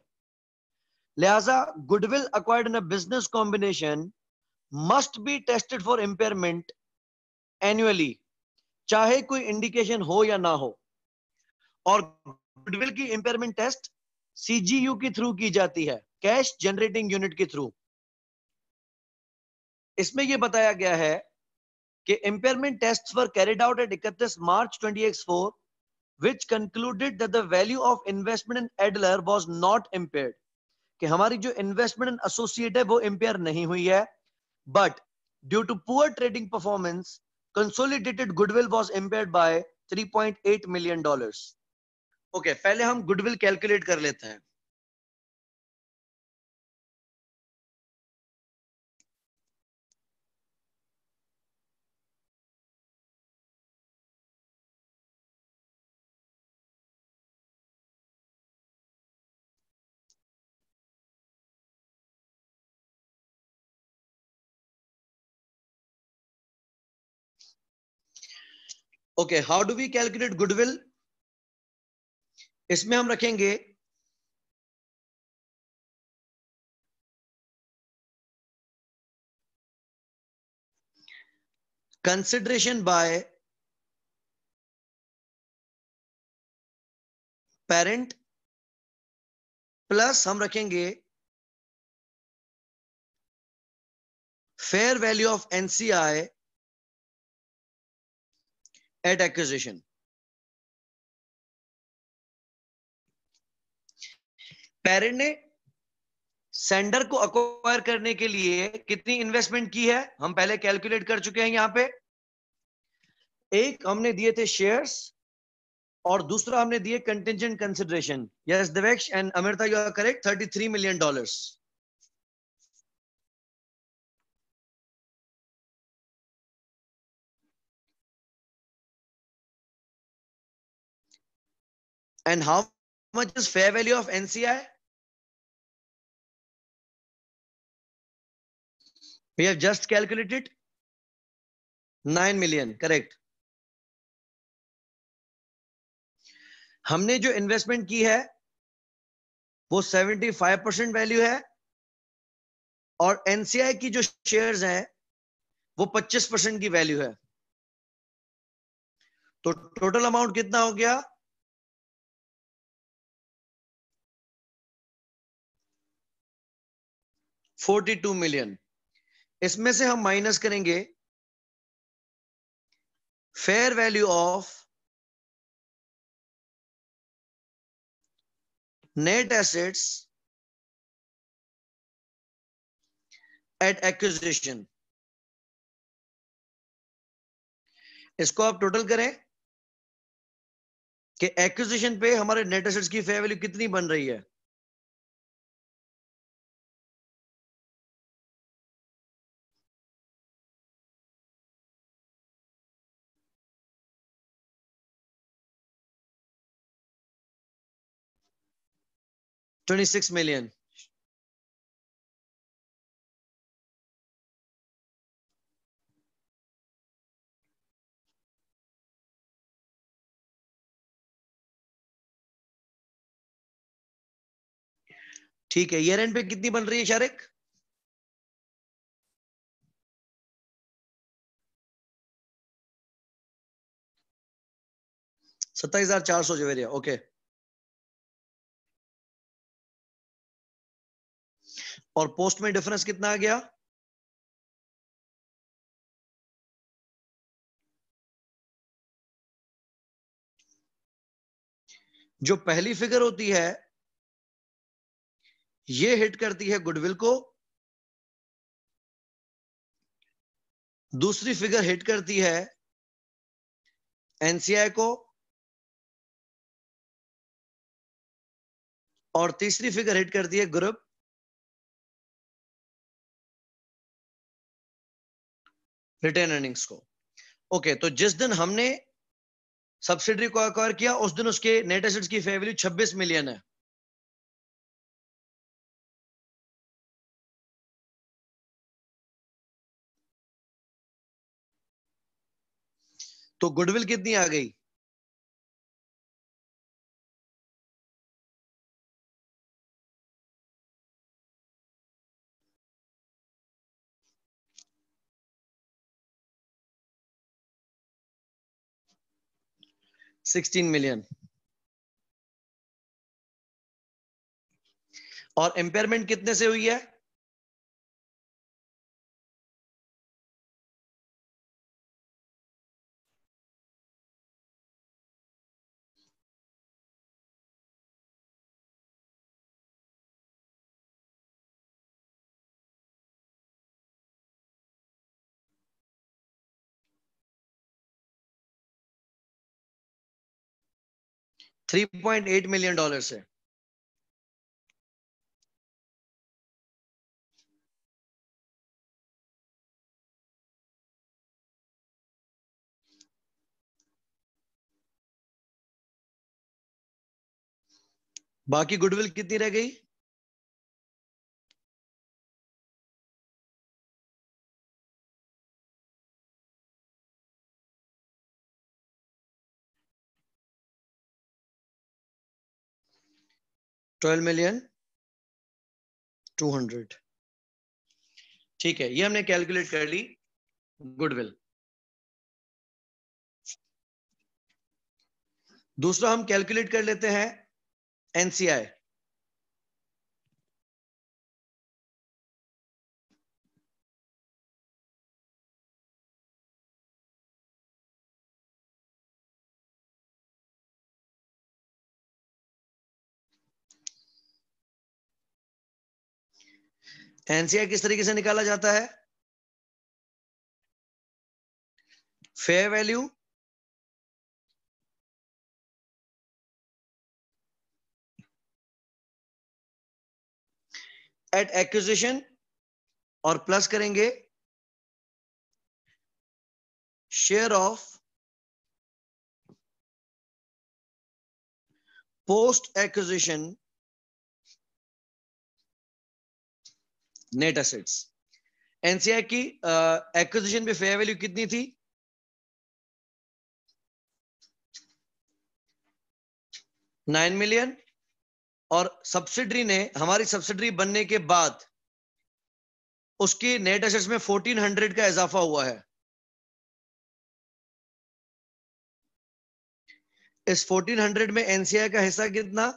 लिहाजा goodwill acquired in a business combination must be tested for impairment annually चाहे कोई इंडिकेशन हो या ना हो, और गुडविल की इंपेयरमेंट टेस्ट सीजीयू के थ्रू की जाती है कैश जनरेटिंग यूनिट के थ्रू इसमें यह बताया गया है कि impairment test were carried out at इकतीस March 20x4 which concluded that the value of investment in Adler was not impaired. कि हमारी जो इन्वेस्टमेंट एसोसिएट है, वो इंपेयर नहीं हुई है but due to poor trading performance consolidated goodwill was impair by 3.8 million dollar okay पहले हम गुडविल कैलकुलेट कर लेते हैं। Okay how do we calculate goodwill इसमें हम रखेंगे कंसिडरेशन बाय पेरेंट प्लस हम रखेंगे fair value of NCI at acquisition parent ने सेंडर को अक्वायर करने के लिए कितनी इन्वेस्टमेंट की है? हम पहले कैलकुलेट कर चुके हैं यहाँ पे। एक, हमने दिए थे शेयर्स और दूसरा हमने दिए contingent consideration yes Divaksh and Amrita you are correct 33 million dollars and how much is fair value of NCI? We have just calculated 9 million, correct. हमने जो इन्वेस्टमेंट की है वो 75 परसेंट वैल्यू है और एनसीआई की जो शेयर्स हैं वो 25 परसेंट की वैल्यू है तो टोटल अमाउंट कितना हो गया फोर्टी टू मिलियन इसमें से हम माइनस करेंगे fair value of net assets at acquisition इसको आप टोटल करें कि एक्विजिशन पे हमारे नेट एसेट्स की फेयर वैल्यू कितनी बन रही है। ट्वेंटी सिक्स मिलियन ठीक है ईयर एंड पे कितनी बन रही है शारिक? सत्ताईस हज़ार चार सौ जवेरिया ओके और पोस्ट में डिफरेंस कितना आ गया? जो पहली फिगर होती है, ये हिट करती है गुडविल को। दूसरी फिगर हिट करती है एनसीआई को। और तीसरी फिगर हिट करती है ग्रुप रिटेन अर्निंग्स को। ओके तो जिस दिन हमने सब्सिडरी को अक्वायर किया, उस दिन उसके नेट एसेट्स की फेयर वैल्यू 26 मिलियन है। तो गुडविल कितनी आ गई? सिक्सटीन मिलियन और एम्पेयरमेंट कितने से हुई है? Three point eight million dollar से बाकी गुडविल कितनी रह गई? Twelve million two hundred. ठीक है, ये हमने कैलकुलेट कर ली गुडविल। दूसरा हम कैलकुलेट कर लेते हैं एनसीआई। एनसीआई किस तरीके से निकाला जाता है? फेयर वैल्यू एट एक्विजिशन और प्लस करेंगे। Share of post acquisition net assets NCI की एक्विजिशन पे फेयर वैल्यू कितनी थी? नाइन मिलियन और सब्सिडरी ने, हमारी सब्सिडरी बनने के बाद, उसकी नेट एसेट्स में फोर्टीन हंड्रेड का इजाफा हुआ है। इस फोर्टीन हंड्रेड में एनसीआई का हिस्सा कितना?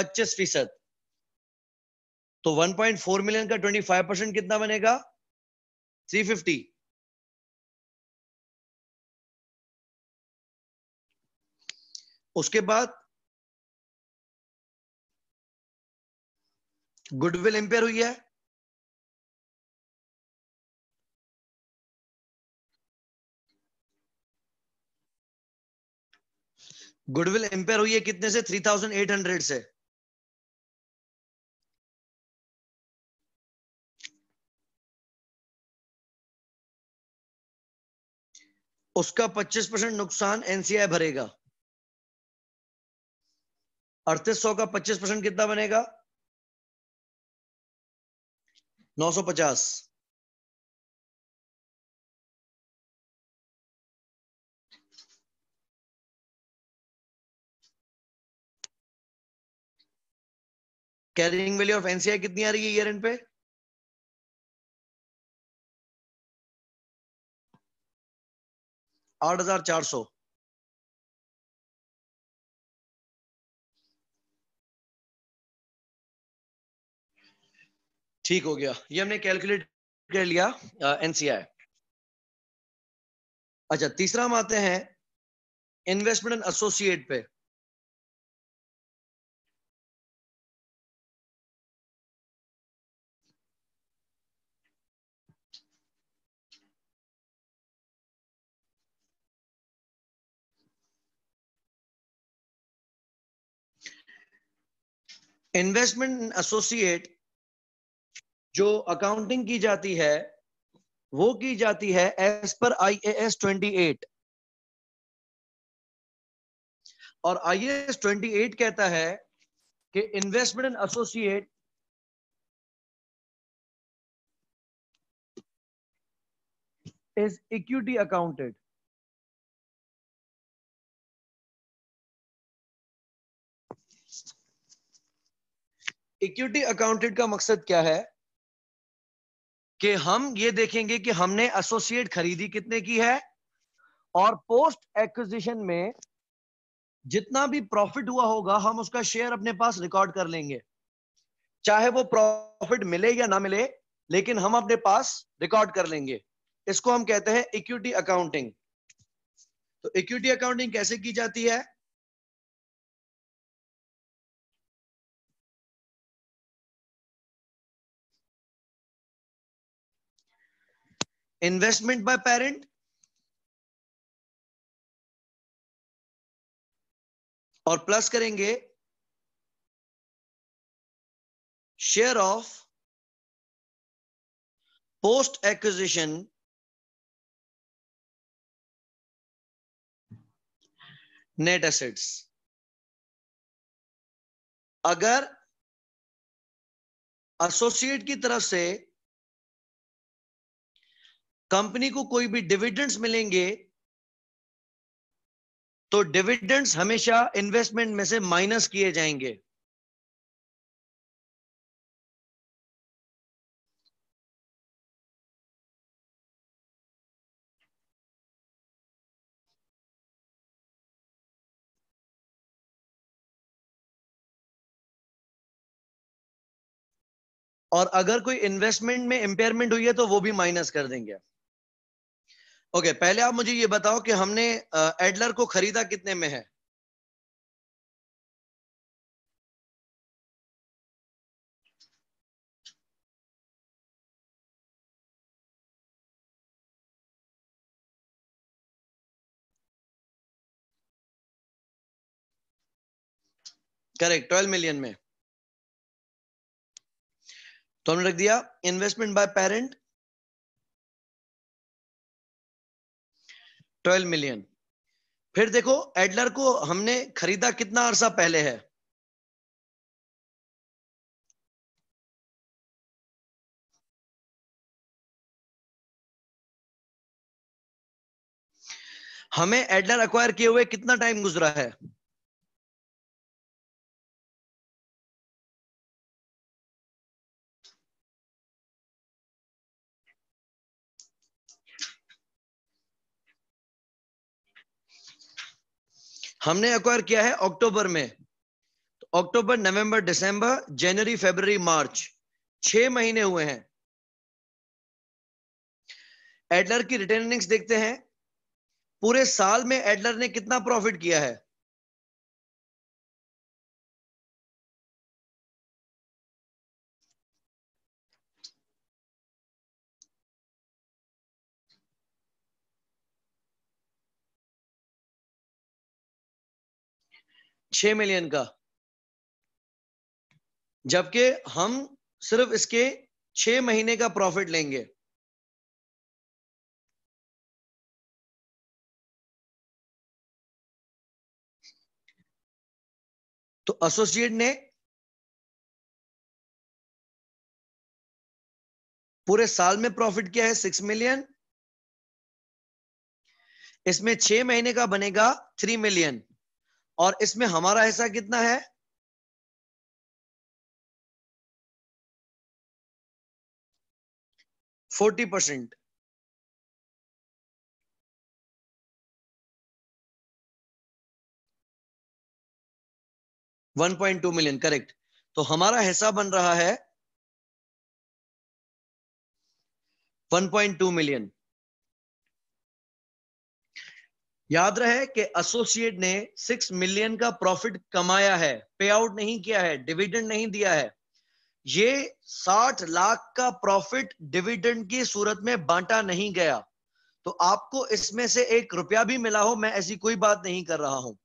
पच्चीस फ़ीसद। तो 1.4 मिलियन का 25 परसेंट कितना बनेगा? 350 उसके बाद गुडविल इंपेयर हुई है। गुडविल इंपेयर हुई है कितने से? 3800 से। उसका 25 परसेंट नुकसान एनसीआई भरेगा। अड़तीस सौ का 25 परसेंट कितना बनेगा? 950 कैरिंग वैल्यू ऑफ़ एनसीआई कितनी आ रही है ईयर एंड पे? आठ हज़ार चार सौ। ठीक हो गया। ये हमने कैलकुलेट कर लिया एनसीआई अच्छा तीसरा हम आते हैं इन्वेस्टमेंट एंड एसोसिएट पे। इन्वेस्टमेंट एसोसिएट जो अकाउंटिंग की जाती है, वो की जाती है as per I A S twenty eight और I A S twenty eight कहता है कि investment associate is equity accounted equity accountant का मकसद क्या है? कि हम ये देखेंगे कि हमने एसोसिएट खरीदी कितने की है? और पोस्ट एक्विजिशन में जितना भी प्रॉफिट हुआ होगा, हम उसका शेयर अपने पास रिकॉर्ड कर लेंगे। चाहे वो प्रॉफिट मिले या ना मिले, लेकिन हम अपने पास रिकॉर्ड कर लेंगे। इसको हम कहते हैं इक्विटी अकाउंटिंग तो इक्विटी अकाउंटिंग कैसे की जाती है? इन्वेस्टमेंट बाय पेरेंट और प्लस करेंगे share of post acquisition net assets अगर एसोसिएट की तरफ़ से कंपनी को कोई भी डिविडेंड्स मिलेंगे तो डिविडेंड्स हमेशा इन्वेस्टमेंट में से माइनस किए जाएँगे। और अगर कोई इन्वेस्टमेंट में इंपेयरमेंट हुई है तो वो भी माइनस कर देंगे। ओके okay, पहले आप मुझे ये बताओ कि हमने एडलर को खरीदा कितने में है? करेक्ट ट्वेल्व मिलियन में। तो हमने रख दिया investment by parent twelve million. फिर देखो, एडलर को हमने खरीदा कितना अरसा पहले है? हमें एडलर अक्वायर किए हुए कितना टाइम गुजरा है? हमने अक्वायर किया है अक्टूबर में। तो अक्टूबर, नवंबर, दिसंबर, जनवरी फेबररी मार्च, छह महीने हुए हैं। एडलर की रिटर्निंग्स देखते हैं। पूरे साल में एडलर ने कितना प्रॉफिट किया है? छह मिलियन का। जबकि हम सिर्फ़ इसके छह महीने का प्रॉफिट लेंगे। तो एसोसिएट ने पूरे साल में प्रॉफिट किया है सिक्स मिलियन इसमें छह महीने का बनेगा थ्री मिलियन और इसमें हमारा हिस्सा कितना है? Forty percent. One point two million, correct. तो हमारा हिस्सा बन रहा है वन पॉइंट टू मिलियन। याद रहे कि एसोसिएट ने सिक्स मिलियन का प्रॉफिट कमाया है पे आउट नहीं किया है डिविडेंड नहीं दिया है। ये साठ लाख का प्रॉफिट डिविडेंड की सूरत में बांटा नहीं गया। तो आपको इसमें से एक रुपया भी मिला हो, मैं ऐसी कोई बात नहीं कर रहा हूँ।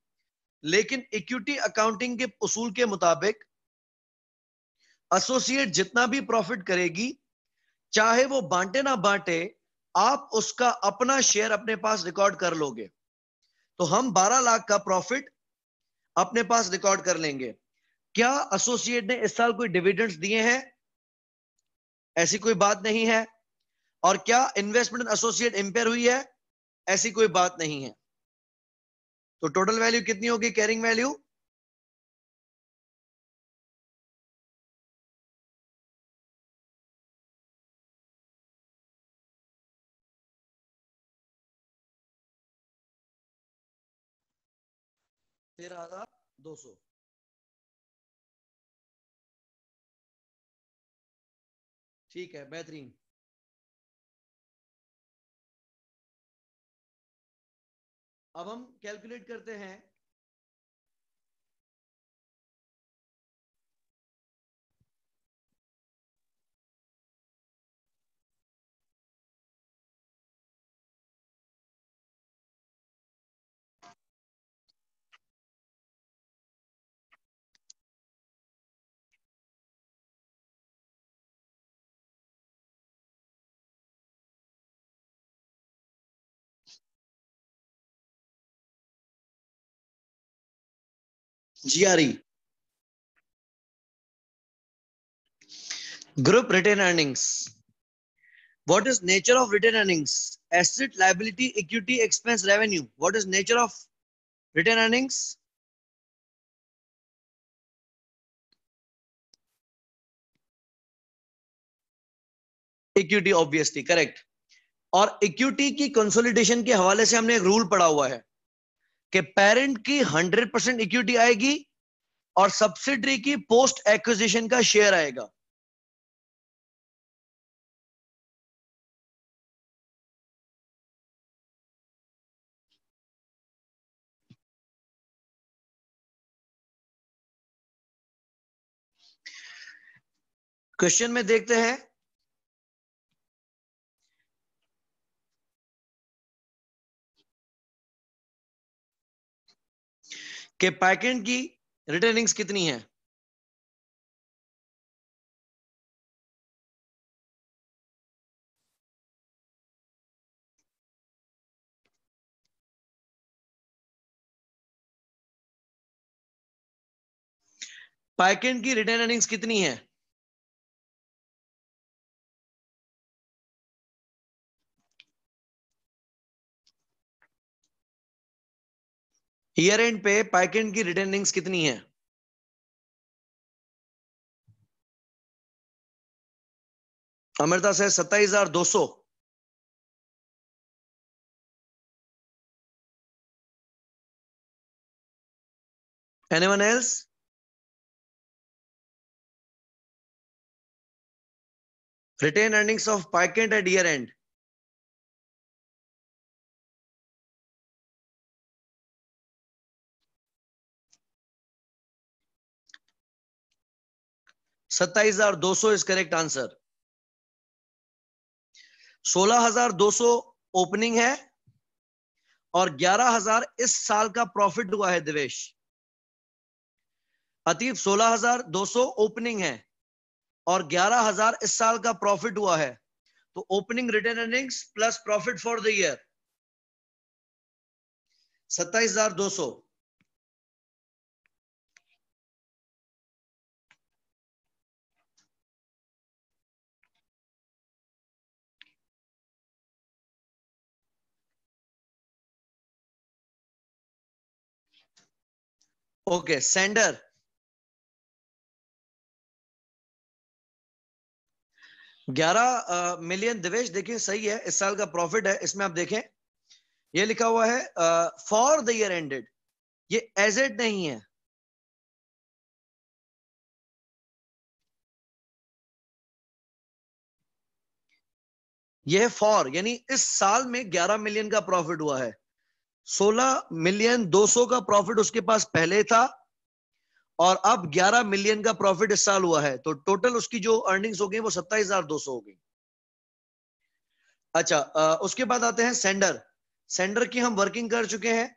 लेकिन इक्विटी अकाउंटिंग के उसूल के मुताबिक एसोसिएट जितना भी प्रॉफिट करेगी, चाहे वो बांटे ना बांटे, आप उसका अपना शेयर अपने पास रिकॉर्ड कर लोगे। तो हम 12 लाख का प्रॉफिट अपने पास रिकॉर्ड कर लेंगे। क्या एसोसिएट ने इस साल कोई डिविडेंड्स दिए हैं? ऐसी कोई बात नहीं है। और क्या इन्वेस्टमेंट एसोसिएट इंपेयर हुई है? ऐसी कोई बात नहीं है। तो टोटल वैल्यू कितनी होगी? कैरिंग वैल्यू तेरह हज़ार दो सौ। ठीक है बेहतरीन। अब हम कैलकुलेट करते हैं GRE group retain earnings what is nature of retain earnings asset liability equity expense revenue what is nature of retain earnings equity obviously correct और इक्विटी की कंसोलिडेशन के हवाले से हमने एक रूल पढ़ा हुआ है। कि पेरेंट की 100 परसेंट इक्विटी आएगी और सब्सिडरी की पोस्ट एक्विजिशन का शेयर आएगा। क्वेश्चन में देखते हैं कि पैकेट की रिटर्निंग्स कितनी है? पैकेट की रिटर्न अर्निंग्स कितनी है? ईयर एंड पे पैकेंड की रिटर्निंग्स कितनी है? अमृता से सत्ताईस हज़ार दो सौ। Anyone else retain earnings of Packend at year end सत्ताईस हज़ार दो सौ इज़ करेक्ट आंसर सोलह हज़ार दो सौ ओपनिंग है और ग्यारह हज़ार इस साल का प्रॉफिट हुआ है दिवेश। अतीब सोलह हज़ार दो ओपनिंग है और ग्यारह हज़ार इस साल का प्रॉफिट हुआ है। तो opening return earnings plus profit for the year सत्ताईस हज़ार दो सौ। ओके सेंडर ग्यारह मिलियन दिवेश, देखिए, सही है, इस साल का प्रॉफिट है, इसमें आप देखें, ये लिखा हुआ है फॉर द ईयर एंडेड ये एजेड नहीं है। यह फॉर यानी इस साल में 11 मिलियन का प्रॉफिट हुआ है। 16 मिलियन 200 का प्रॉफिट उसके पास पहले था और अब 11 मिलियन का प्रॉफिट इस साल हुआ है। तो टोटल उसकी जो अर्निंग्स हो गई वो सत्ताईस हज़ार दो सौ हो गई। अच्छा आ, उसके बाद आते हैं सेंडर। सेंडर की हम वर्किंग कर चुके हैं।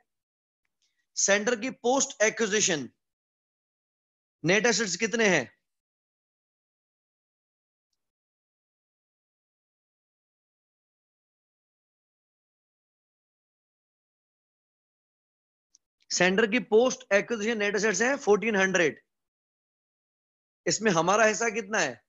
सेंडर की पोस्ट एक्विजिशन नेट एसेट्स कितने हैं? सेंडर की पोस्ट एक्विजिशन नेट एसेट्स हैं 1400 इसमें हमारा हिस्सा कितना है?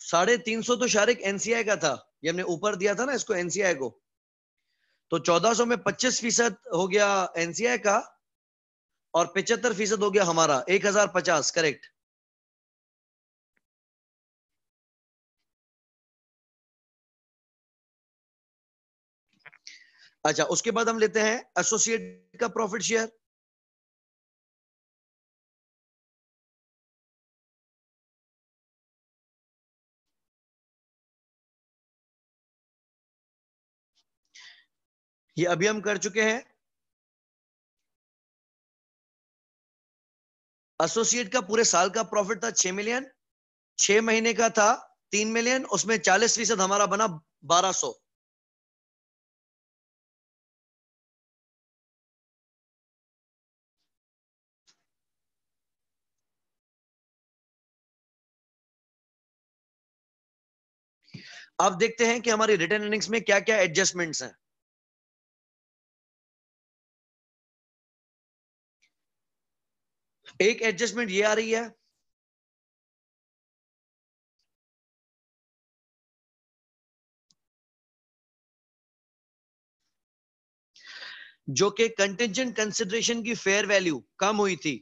साढ़े तीन सौ तो शारिक एनसीआई का था। ये हमने ऊपर दिया था ना इसको एनसीआई को। तो चौदह सौ में पच्चीस फ़ीसद हो गया एनसीआई का। और पिछहत्तर फ़ीसद हो गया हमारा, एक हज़ार पचास करेक्ट अच्छा उसके बाद हम लेते हैं एसोसिएट का प्रॉफिट शेयर ये अभी हम कर चुके हैं। एसोसिएट का पूरे साल का प्रॉफिट था छह मिलियन छह महीने का था तीन मिलियन उसमें चालीस फ़ीसद हमारा बना बारह सौ। अब देखते हैं कि हमारी रिटर्न अर्निंग्स में क्या क्या एडजस्टमेंट्स हैं। एक एडजस्टमेंट ये आ रही है। जो कि कंटेंजेंट कंसिडरेशन की फेयर वैल्यू कम हुई थी।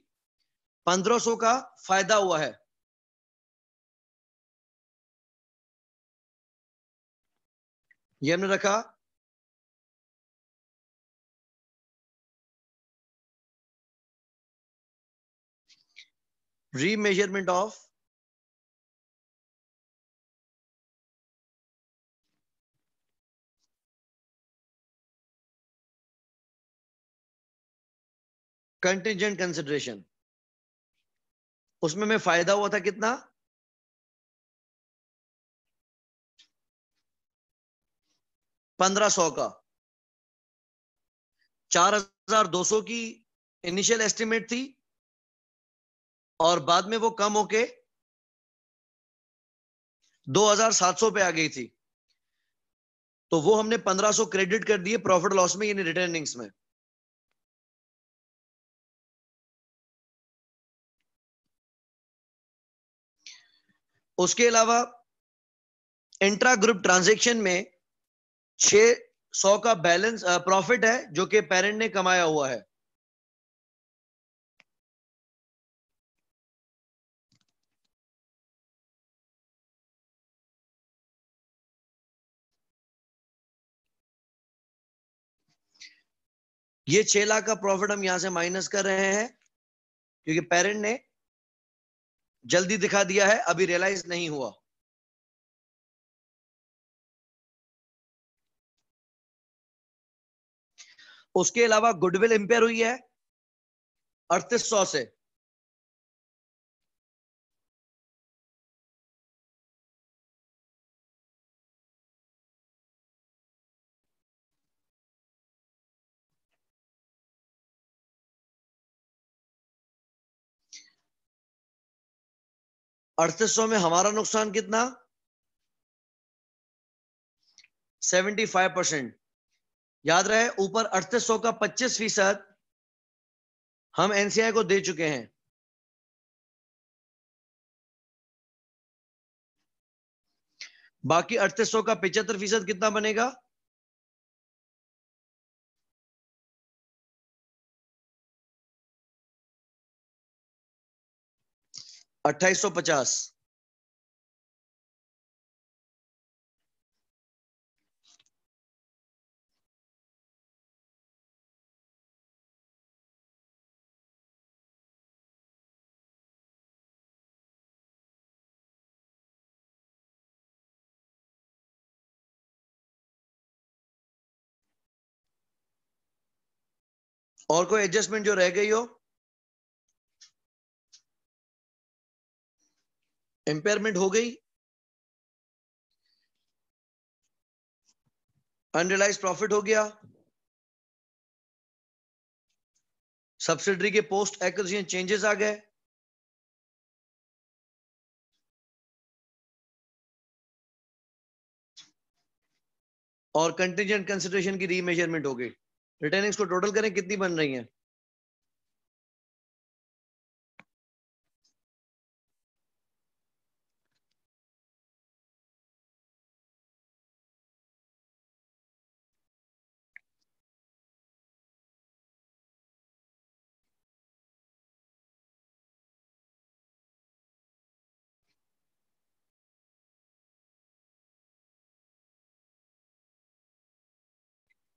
1500 का फ़ायदा हुआ है। ये हमने रखा। remeasurement of? कंटिजेंट कंसिडरेशन उसमें में फ़ायदा हुआ था कितना? पंद्रह सौ का। चार हज़ार दो सौ की इनिशियल एस्टिमेट थी। और बाद में वो कम होके दो हज़ार सात सौ पे आ गई थी। तो वो हमने पंद्रह सौ क्रेडिट कर दिए प्रॉफिट लॉस में, यानी रिटर्निंग्स में। उसके अलावा इंट्रा ग्रुप ट्रांजेक्शन में छह सौ का बैलेंस प्रॉफिट है, जो कि पेरेंट ने कमाया हुआ है। ये छह लाख का प्रॉफिट हम यहाँ से माइनस कर रहे हैं, क्योंकि पेरेंट ने जल्दी दिखा दिया है, अभी रियलाइज़ नहीं हुआ। उसके अलावा गुडविल इंपेयर हुई है, अड़तीस सौ से। अड़तीस में हमारा नुकसान कितना? Seventy five percent. याद रहे, ऊपर अड़तीस सौ का पच्चीस फ़ीसद हम एनसीआई को दे चुके हैं। बाकी अड़तीस सौ का पिछहत्तर फ़ीसद कितना बनेगा? अट्ठाईस सौ पचास। और कोई एडजस्टमेंट जो रह गई हो? इंपेयरमेंट हो गई। अनरिलाइज प्रॉफिट हो गया। सब्सिडरी के पोस्ट एक्विजिशन चेंजेस आ गए। और कंटिजेंट कंसिडरेशन की रीमेजरमेंट हो गई। रिटर्निंग्स को टोटल करें, कितनी बन रही है?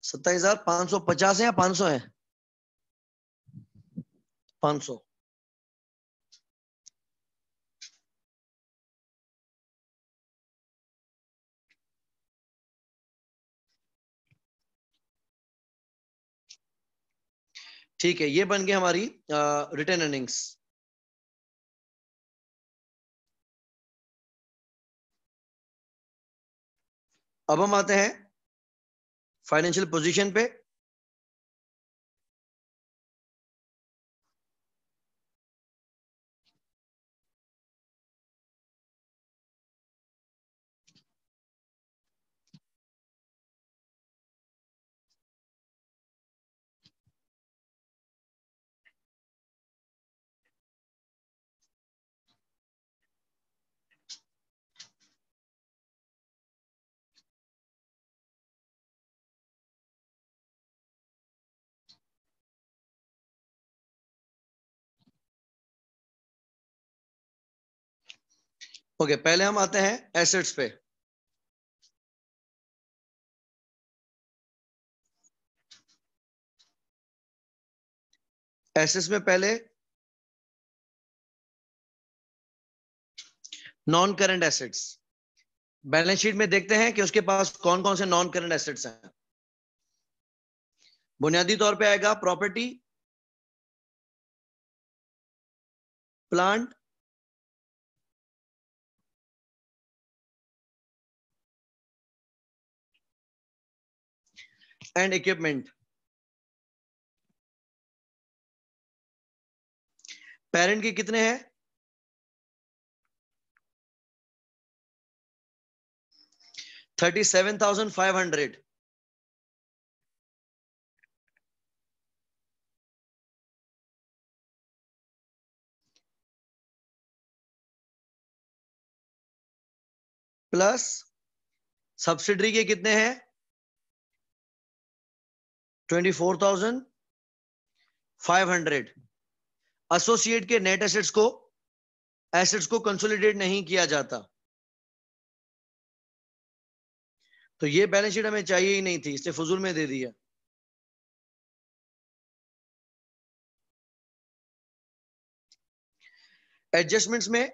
सत्ताईस हज़ार पाँच सौ पचास है या पाँच सौ है? पाँच सौ। ठीक है, ये बन गई हमारी रिटर्न अर्निंग्स अब हम आते हैं फाइनेंशियल पोजीशन पे ओके okay, पहले हम आते हैं एसेट्स पे। एसेट्स में पहले non current assets balance sheet में देखते हैं कि उसके पास कौन कौन से नॉन करंट एसेट्स हैं। बुनियादी तौर पे आएगा property plant and equipment parent के कितने हैं? Thirty seven thousand five hundred plus subsidiary के कितने हैं? Twenty four thousand five hundred associate के नेट एसेट्स को एसेट्स को कंसोलिडेट नहीं किया जाता। तो ये बैलेंस शीट हमें चाहिए ही नहीं थी इससे फजूल में दे दिया। एडजस्टमेंट्स में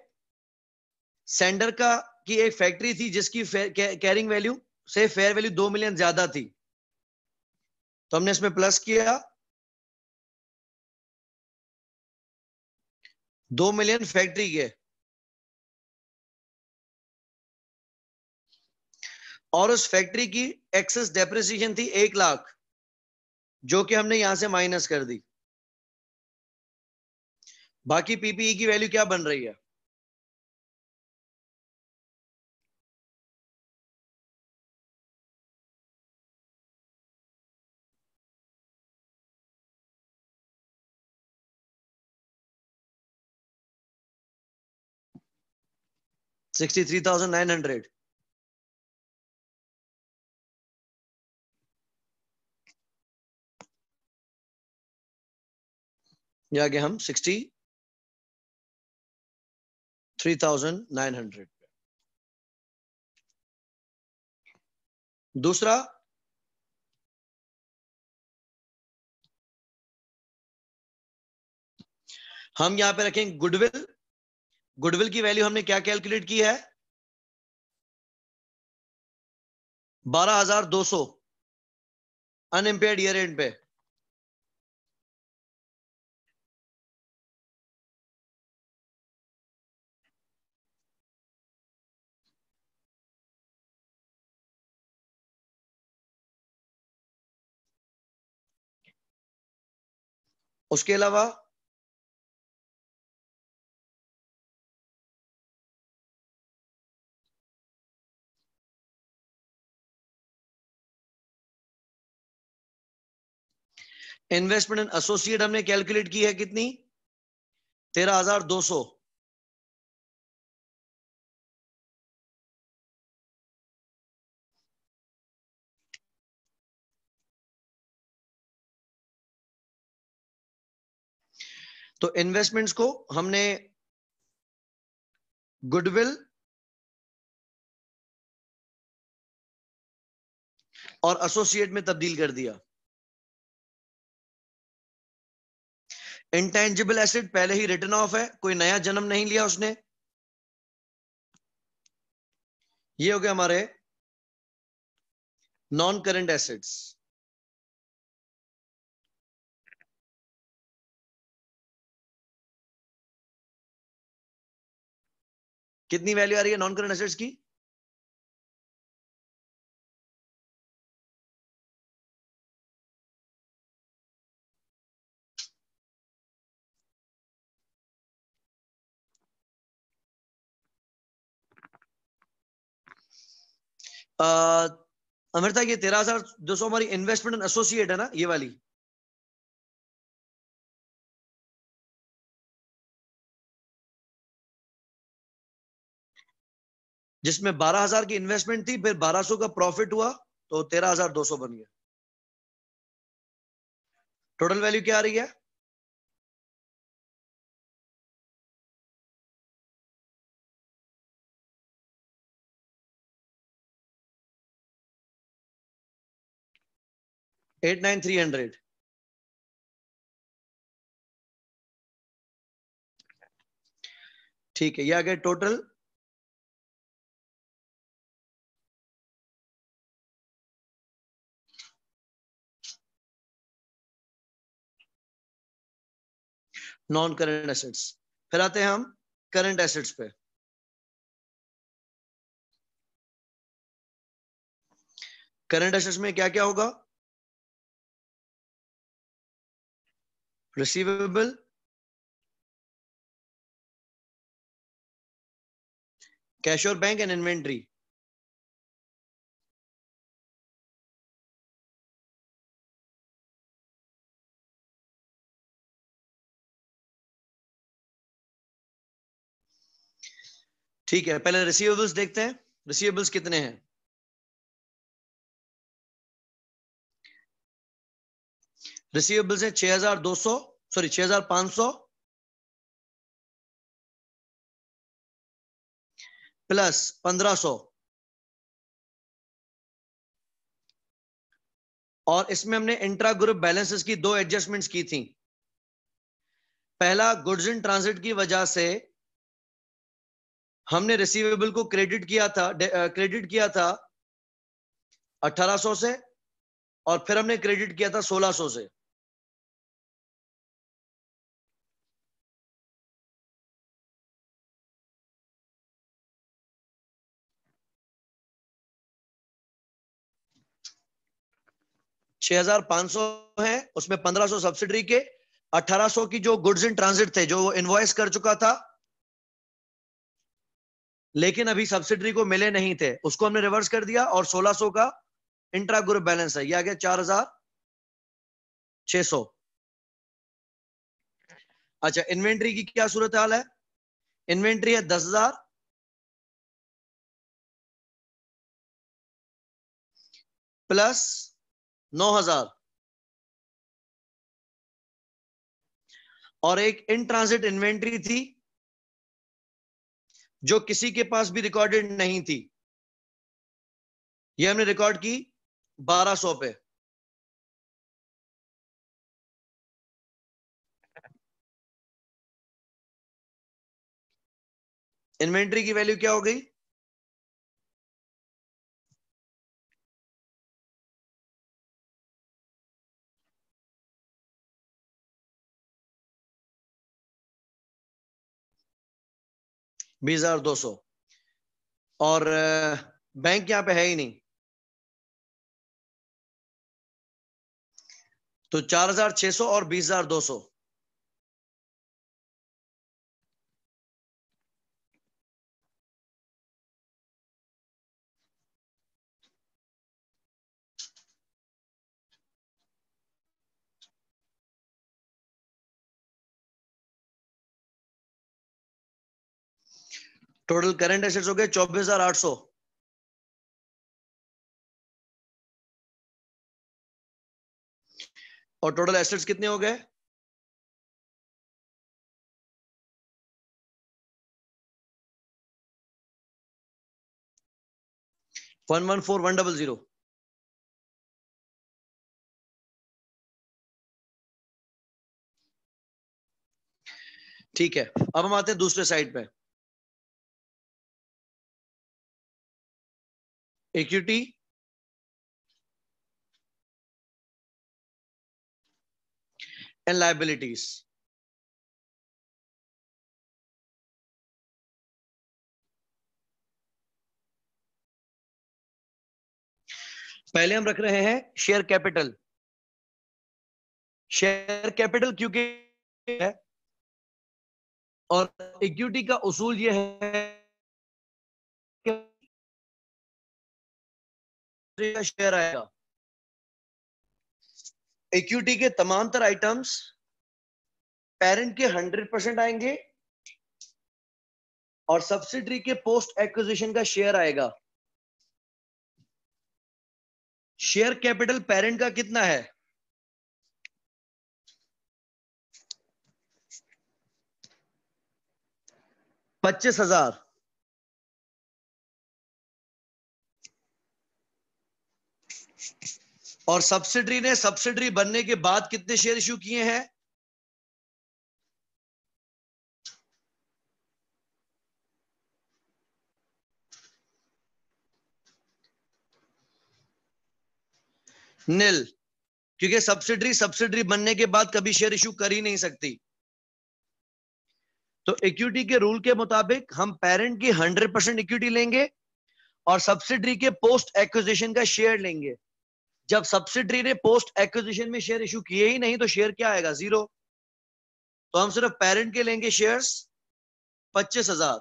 सेंडर का की एक फैक्ट्री थी जिसकी कैरिंग वैल्यू से फेयर वैल्यू दो मिलियन ज़्यादा थी। तो हमने इसमें प्लस किया। दो मिलियन फैक्ट्री के। और उस फैक्ट्री की एक्सेस डेप्रिसिएशन थी एक लाख, जो कि हमने यहाँ से माइनस कर दी। बाकी पीपीई की वैल्यू क्या बन रही है? ये आगे हम sixty three thousand nine hundred. दूसरा हम यहाँ पे रखेंगे गुडविल। गुडविल की वैल्यू हमने क्या कैलकुलेट की है? बारह हज़ार दो सौ अनएम्पेयर्ड ईयर एंड पे। उसके अलावा इन्वेस्टमेंट एंड एसोसिएट हमने कैलकुलेट की है कितनी? तेरह हज़ार दो सौ। तो इन्वेस्टमेंट्स को हमने गुडविल और एसोसिएट में तब्दील कर दिया। इंटेंजिबल एसेट पहले ही रिटर्न ऑफ़ है, कोई नया जन्म नहीं लिया उसने। ये हो गया हमारे नॉन करंट एसेट्स कितनी वैल्यू आ रही है नॉन करंट एसेट्स की? अमृता, ये तेरह हज़ार दो सौ हमारी इन्वेस्टमेंट एंड एसोसिएट है ना, ये वाली। जिसमें बारह हज़ार की इन्वेस्टमेंट थी, फिर बारह सौ का प्रॉफिट हुआ तो तेरह हज़ार दो सौ बन गया। टोटल वैल्यू क्या आ रही है? एट नाइन थ्री हंड्रेड ठीक है, ये आ गया टोटल नॉन करंट एसेट्स फिर आते हैं हम करंट एसेट्स पे. करंट एसेट्स में क्या क्या होगा? रिसीवेबल कैश और बैंक एंड इन्वेंट्री ठीक है, पहले रिसीवेबल्स देखते हैं। रिसीवेबल्स कितने हैं? रिसीवेबल्स है 6200 सॉरी 6500 प्लस 1500 और इसमें हमने इंट्रा ग्रुप बैलेंसेस की दो एडजस्टमेंट्स की थी। पहला गुड्स इन ट्रांजिट की वजह से हमने रिसीवेबल को क्रेडिट किया था क्रेडिट किया था 1800 से और फिर हमने क्रेडिट किया था 1600 से। छह हज़ार पाँच सौ है, उसमें पंद्रह सौ सब्सिडरी के, अठारह सौ की जो गुड्स इन ट्रांजिट थे, जो इनवॉइस कर चुका था, लेकिन अभी सब्सिडरी को मिले नहीं थे। उसको हमने रिवर्स कर दिया और 1600 का इंट्रा ग्रुप बैलेंस है। ये आ गया चार हज़ार सौ। अच्छा इन्वेंट्री की क्या सूरत हाल है? इन्वेंट्री है दस हज़ार। प्लस नौ हज़ार। और एक इन ट्रांसिट इन्वेंट्री थी, जो किसी के पास भी रिकॉर्डेड नहीं थी। ये हमने रिकॉर्ड की 1200 पे। इन्वेंट्री की वैल्यू क्या हो गई? बीस हज़ार दो सौ। और बैंक यहाँ पे है ही नहीं। तो चार हज़ार छह सौ और बीस हज़ार दो सौ। टोटल करंट एसेट्स हो गए चौबीस हज़ार आठ सौ। और टोटल एसेट्स कितने हो गए? One one four one double zero. ठीक है, अब हम आते हैं दूसरे साइड पे। Equity and liabilities. पहले हम रख रहे हैं शेयर कैपिटल शेयर कैपिटल क्योंकि है? और इक्विटी का उसूल यह है का शेयर आएगा। इक्विटी के तमाम तर आइटम्स पेरेंट के 100 परसेंट आएँगे और सब्सिडरी के पोस्ट एक्विजिशन का शेयर आएगा। शेयर कैपिटल पेरेंट का कितना है? पच्चीस हज़ार। और सब्सिडरी ने सब्सिडरी बनने के बाद कितने शेयर इश्यू किए हैं? नील क्योंकि सब्सिडरी सब्सिडरी बनने के बाद कभी शेयर इश्यू कर ही नहीं सकती। तो इक्विटी के रूल के मुताबिक हम पेरेंट की 100 परसेंट इक्विटी लेंगे और सब्सिडरी के पोस्ट एक्विजिशन का शेयर लेंगे। जब सब्सिडरी ने पोस्ट एक्विजिशन में शेयर इशू किए ही नहीं तो शेयर क्या आएगा? ज़ीरो तो हम सिर्फ़ पेरेंट के लेंगे शेयर्स पच्चीस हज़ार।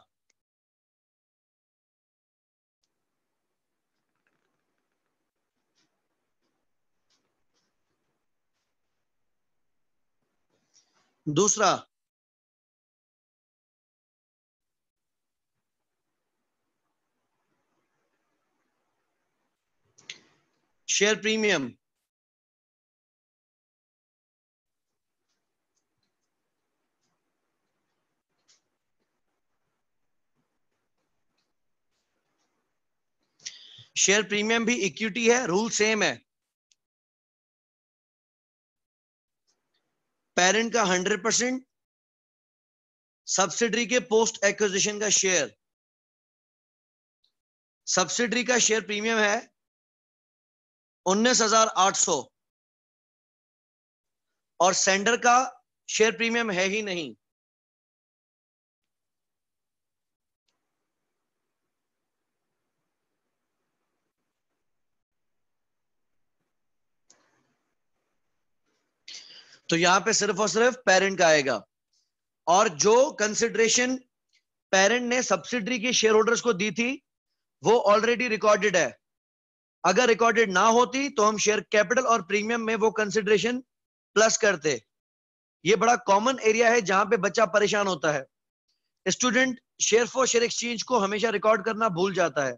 दूसरा शेयर प्रीमियम शेयर प्रीमियम भी इक्विटी है रूल सेम है. पेरेंट का हंड्रेड परसेंट सब्सिडरी के पोस्ट एक्विजिशन का शेयर सब्सिडरी का शेयर प्रीमियम है उन्नीस हज़ार आठ सौ। और सेंडर का शेयर प्रीमियम है ही नहीं। तो यहाँ पे सिर्फ़ और सिर्फ़ पेरेंट का आएगा। और जो कंसिडरेशन पेरेंट ने सब्सिडरी के शेयर होल्डर्स को दी थी, वो ऑलरेडी रिकॉर्डेड है। अगर रिकॉर्डेड ना होती तो हम शेयर कैपिटल और प्रीमियम में वो कंसिडरेशन प्लस करते। ये बड़ा कॉमन एरिया है जहाँ पे बच्चा परेशान होता है। Student share for share exchange को हमेशा रिकॉर्ड करना भूल जाता है।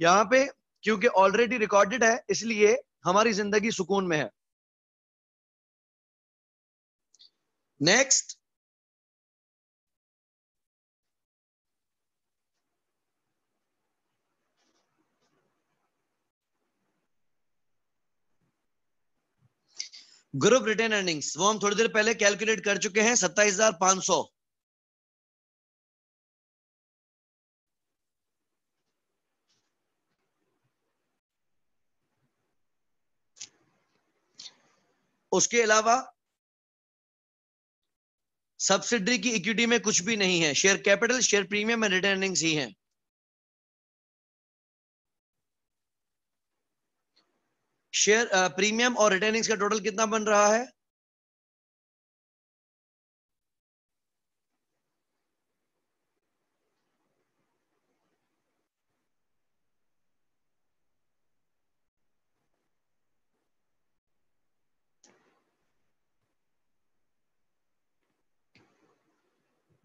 यहाँ पे क्योंकि ऑलरेडी रिकॉर्डेड है, इसलिए हमारी ज़िंदगी सुकून में है। नेक्स्ट ग्रुप रिटेन अर्निंग्स वो हम थोड़ी देर पहले कैलकुलेट कर चुके हैं, सत्ताईस हज़ार पाँच सौ। उसके अलावा सब्सिडरी की इक्विटी में कुछ भी नहीं है। Share capital share premium and return earnings ही हैं। शेयर प्रीमियम और रिटर्निंग्स का टोटल कितना बन रहा है?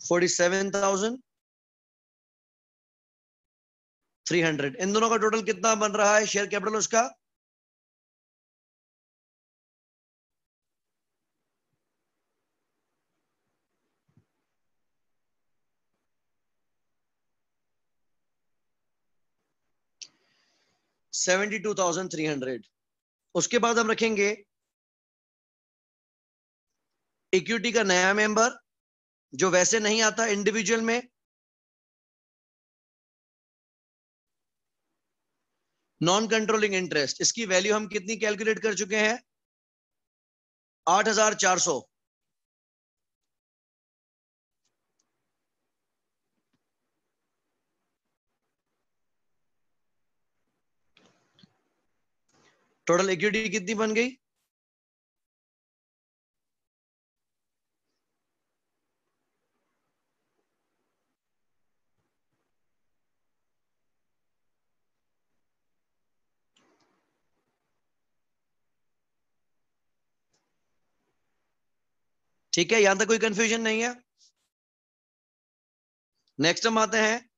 Forty seven thousand three hundred इन दोनों का टोटल कितना बन रहा है? शेयर कैपिटल उसका? Seventy two thousand three hundred. उसके बाद हम रखेंगे इक्विटी का नया मेंबर जो वैसे नहीं आता इंडिविजुअल में। नॉन कंट्रोलिंग इंटरेस्ट इसकी वैल्यू हम कितनी कैलकुलेट कर चुके हैं? आठ हज़ार चार सौ। टोटल इक्विटी कितनी बन गई? ठीक है, यहाँ तक कोई कंफ्यूजन नहीं है। नेक्स्ट हम आते हैं।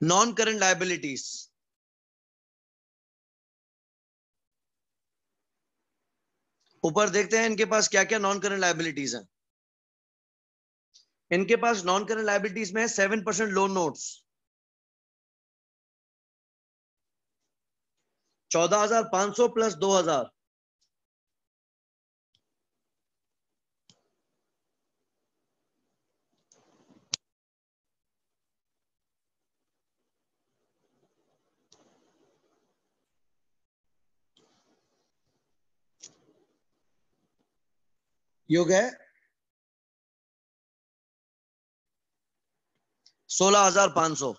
नॉन करंट लाइबिलिटीज ऊपर देखते हैं इनके पास क्या क्या नॉन करंट लाइबिलिटीज हैं। इनके पास नॉन करंट लाइबिलिटीज में सेवन परसेंट लोन नोट्स चौदह हज़ार पाँच सौ प्लस दो हज़ार। योग है। सोलह हज़ार पाँच सौ।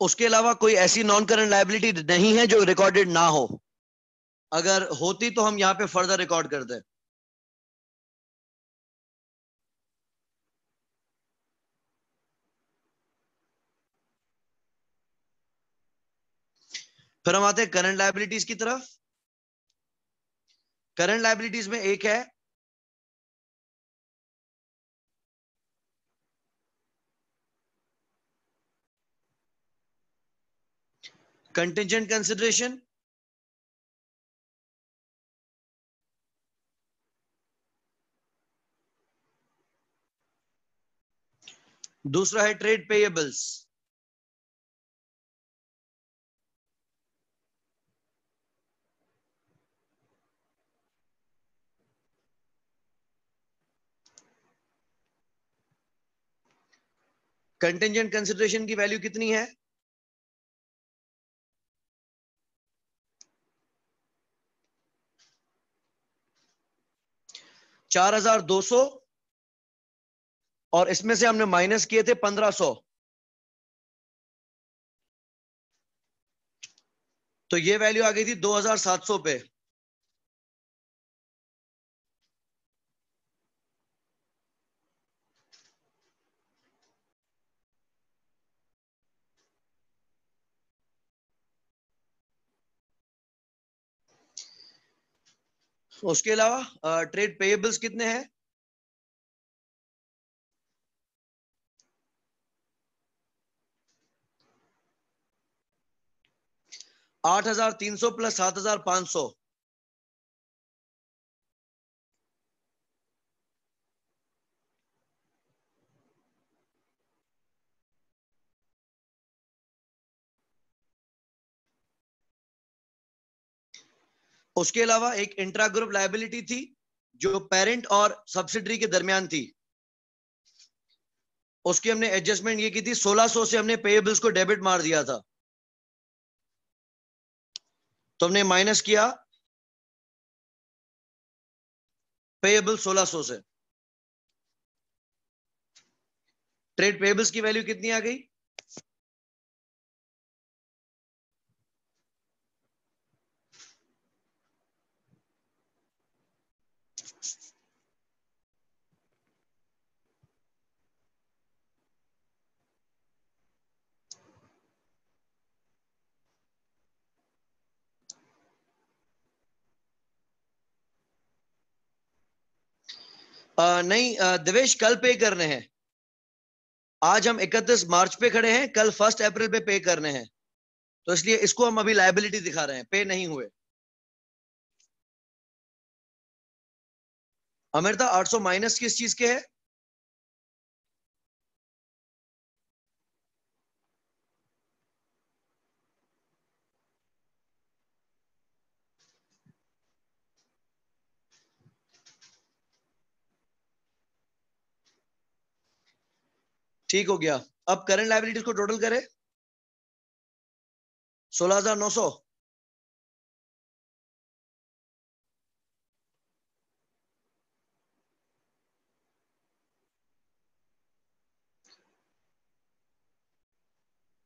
उसके अलावा कोई ऐसी नॉन करंट लाइबिलिटी नहीं है जो रिकॉर्डेड ना हो। अगर होती तो हम यहाँ पे फर्दर रिकॉर्ड करते फिर हम आते हैं करंट लाइबिलिटीज की तरफ़। करंट लाइबिलिटीज में एक है। कंटिजेंट कंसिडरेशन दूसरा है ट्रेड पेएबल्स कंटेंजेंट कंसिडरेशन की वैल्यू कितनी है? चार हज़ार दो सौ और इसमें से हमने माइनस किए थे पंद्रह सौ। तो ये वैल्यू आ गई थी दो हज़ार सात सौ पे। उसके अलावा ट्रेड पेएबल्स कितने हैं? आठ हज़ार तीन सौ प्लस सात हज़ार पाँच सौ। उसके अलावा एक इंट्रा ग्रुप लाइबिलिटी थी, जो पेरेंट और सब्सिडरी के दरमियान थी। उसकी हमने एडजस्टमेंट ये की थी 1600 से हमने पेएबल्स को डेबिट मार दिया था। तो हमने माइनस किया पेएबल 1600 से ट्रेड पेएबल्स की वैल्यू कितनी आ गई? आ, नहीं दिवेश कल पे करने हैं। आज हम 31 मार्च पे खड़े हैं कल फ़र्स्ट अप्रैल पे पे करने हैं। तो इसलिए इसको हम अभी लाइबिलिटी दिखा रहे हैं पे नहीं हुए। अमृता 800 माइनस किस चीज़ के है? ठीक हो गया। अब करंट लाइबिलिटीज को टोटल करें। सोलह हज़ार नौ सौ।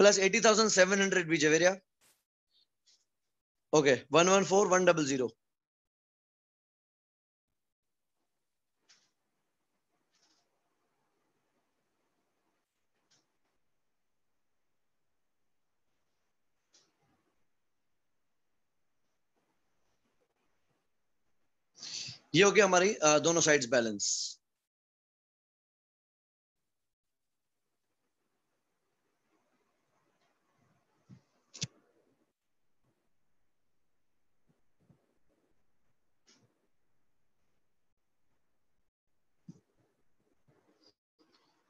16,500 plus 16,900. Plus 80,700 भी Javeria okay one one four one double zero ये हो गया हमारी दोनों साइड्स बैलेंस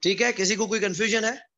ठीक है? किसी को कोई कंफ्यूजन है?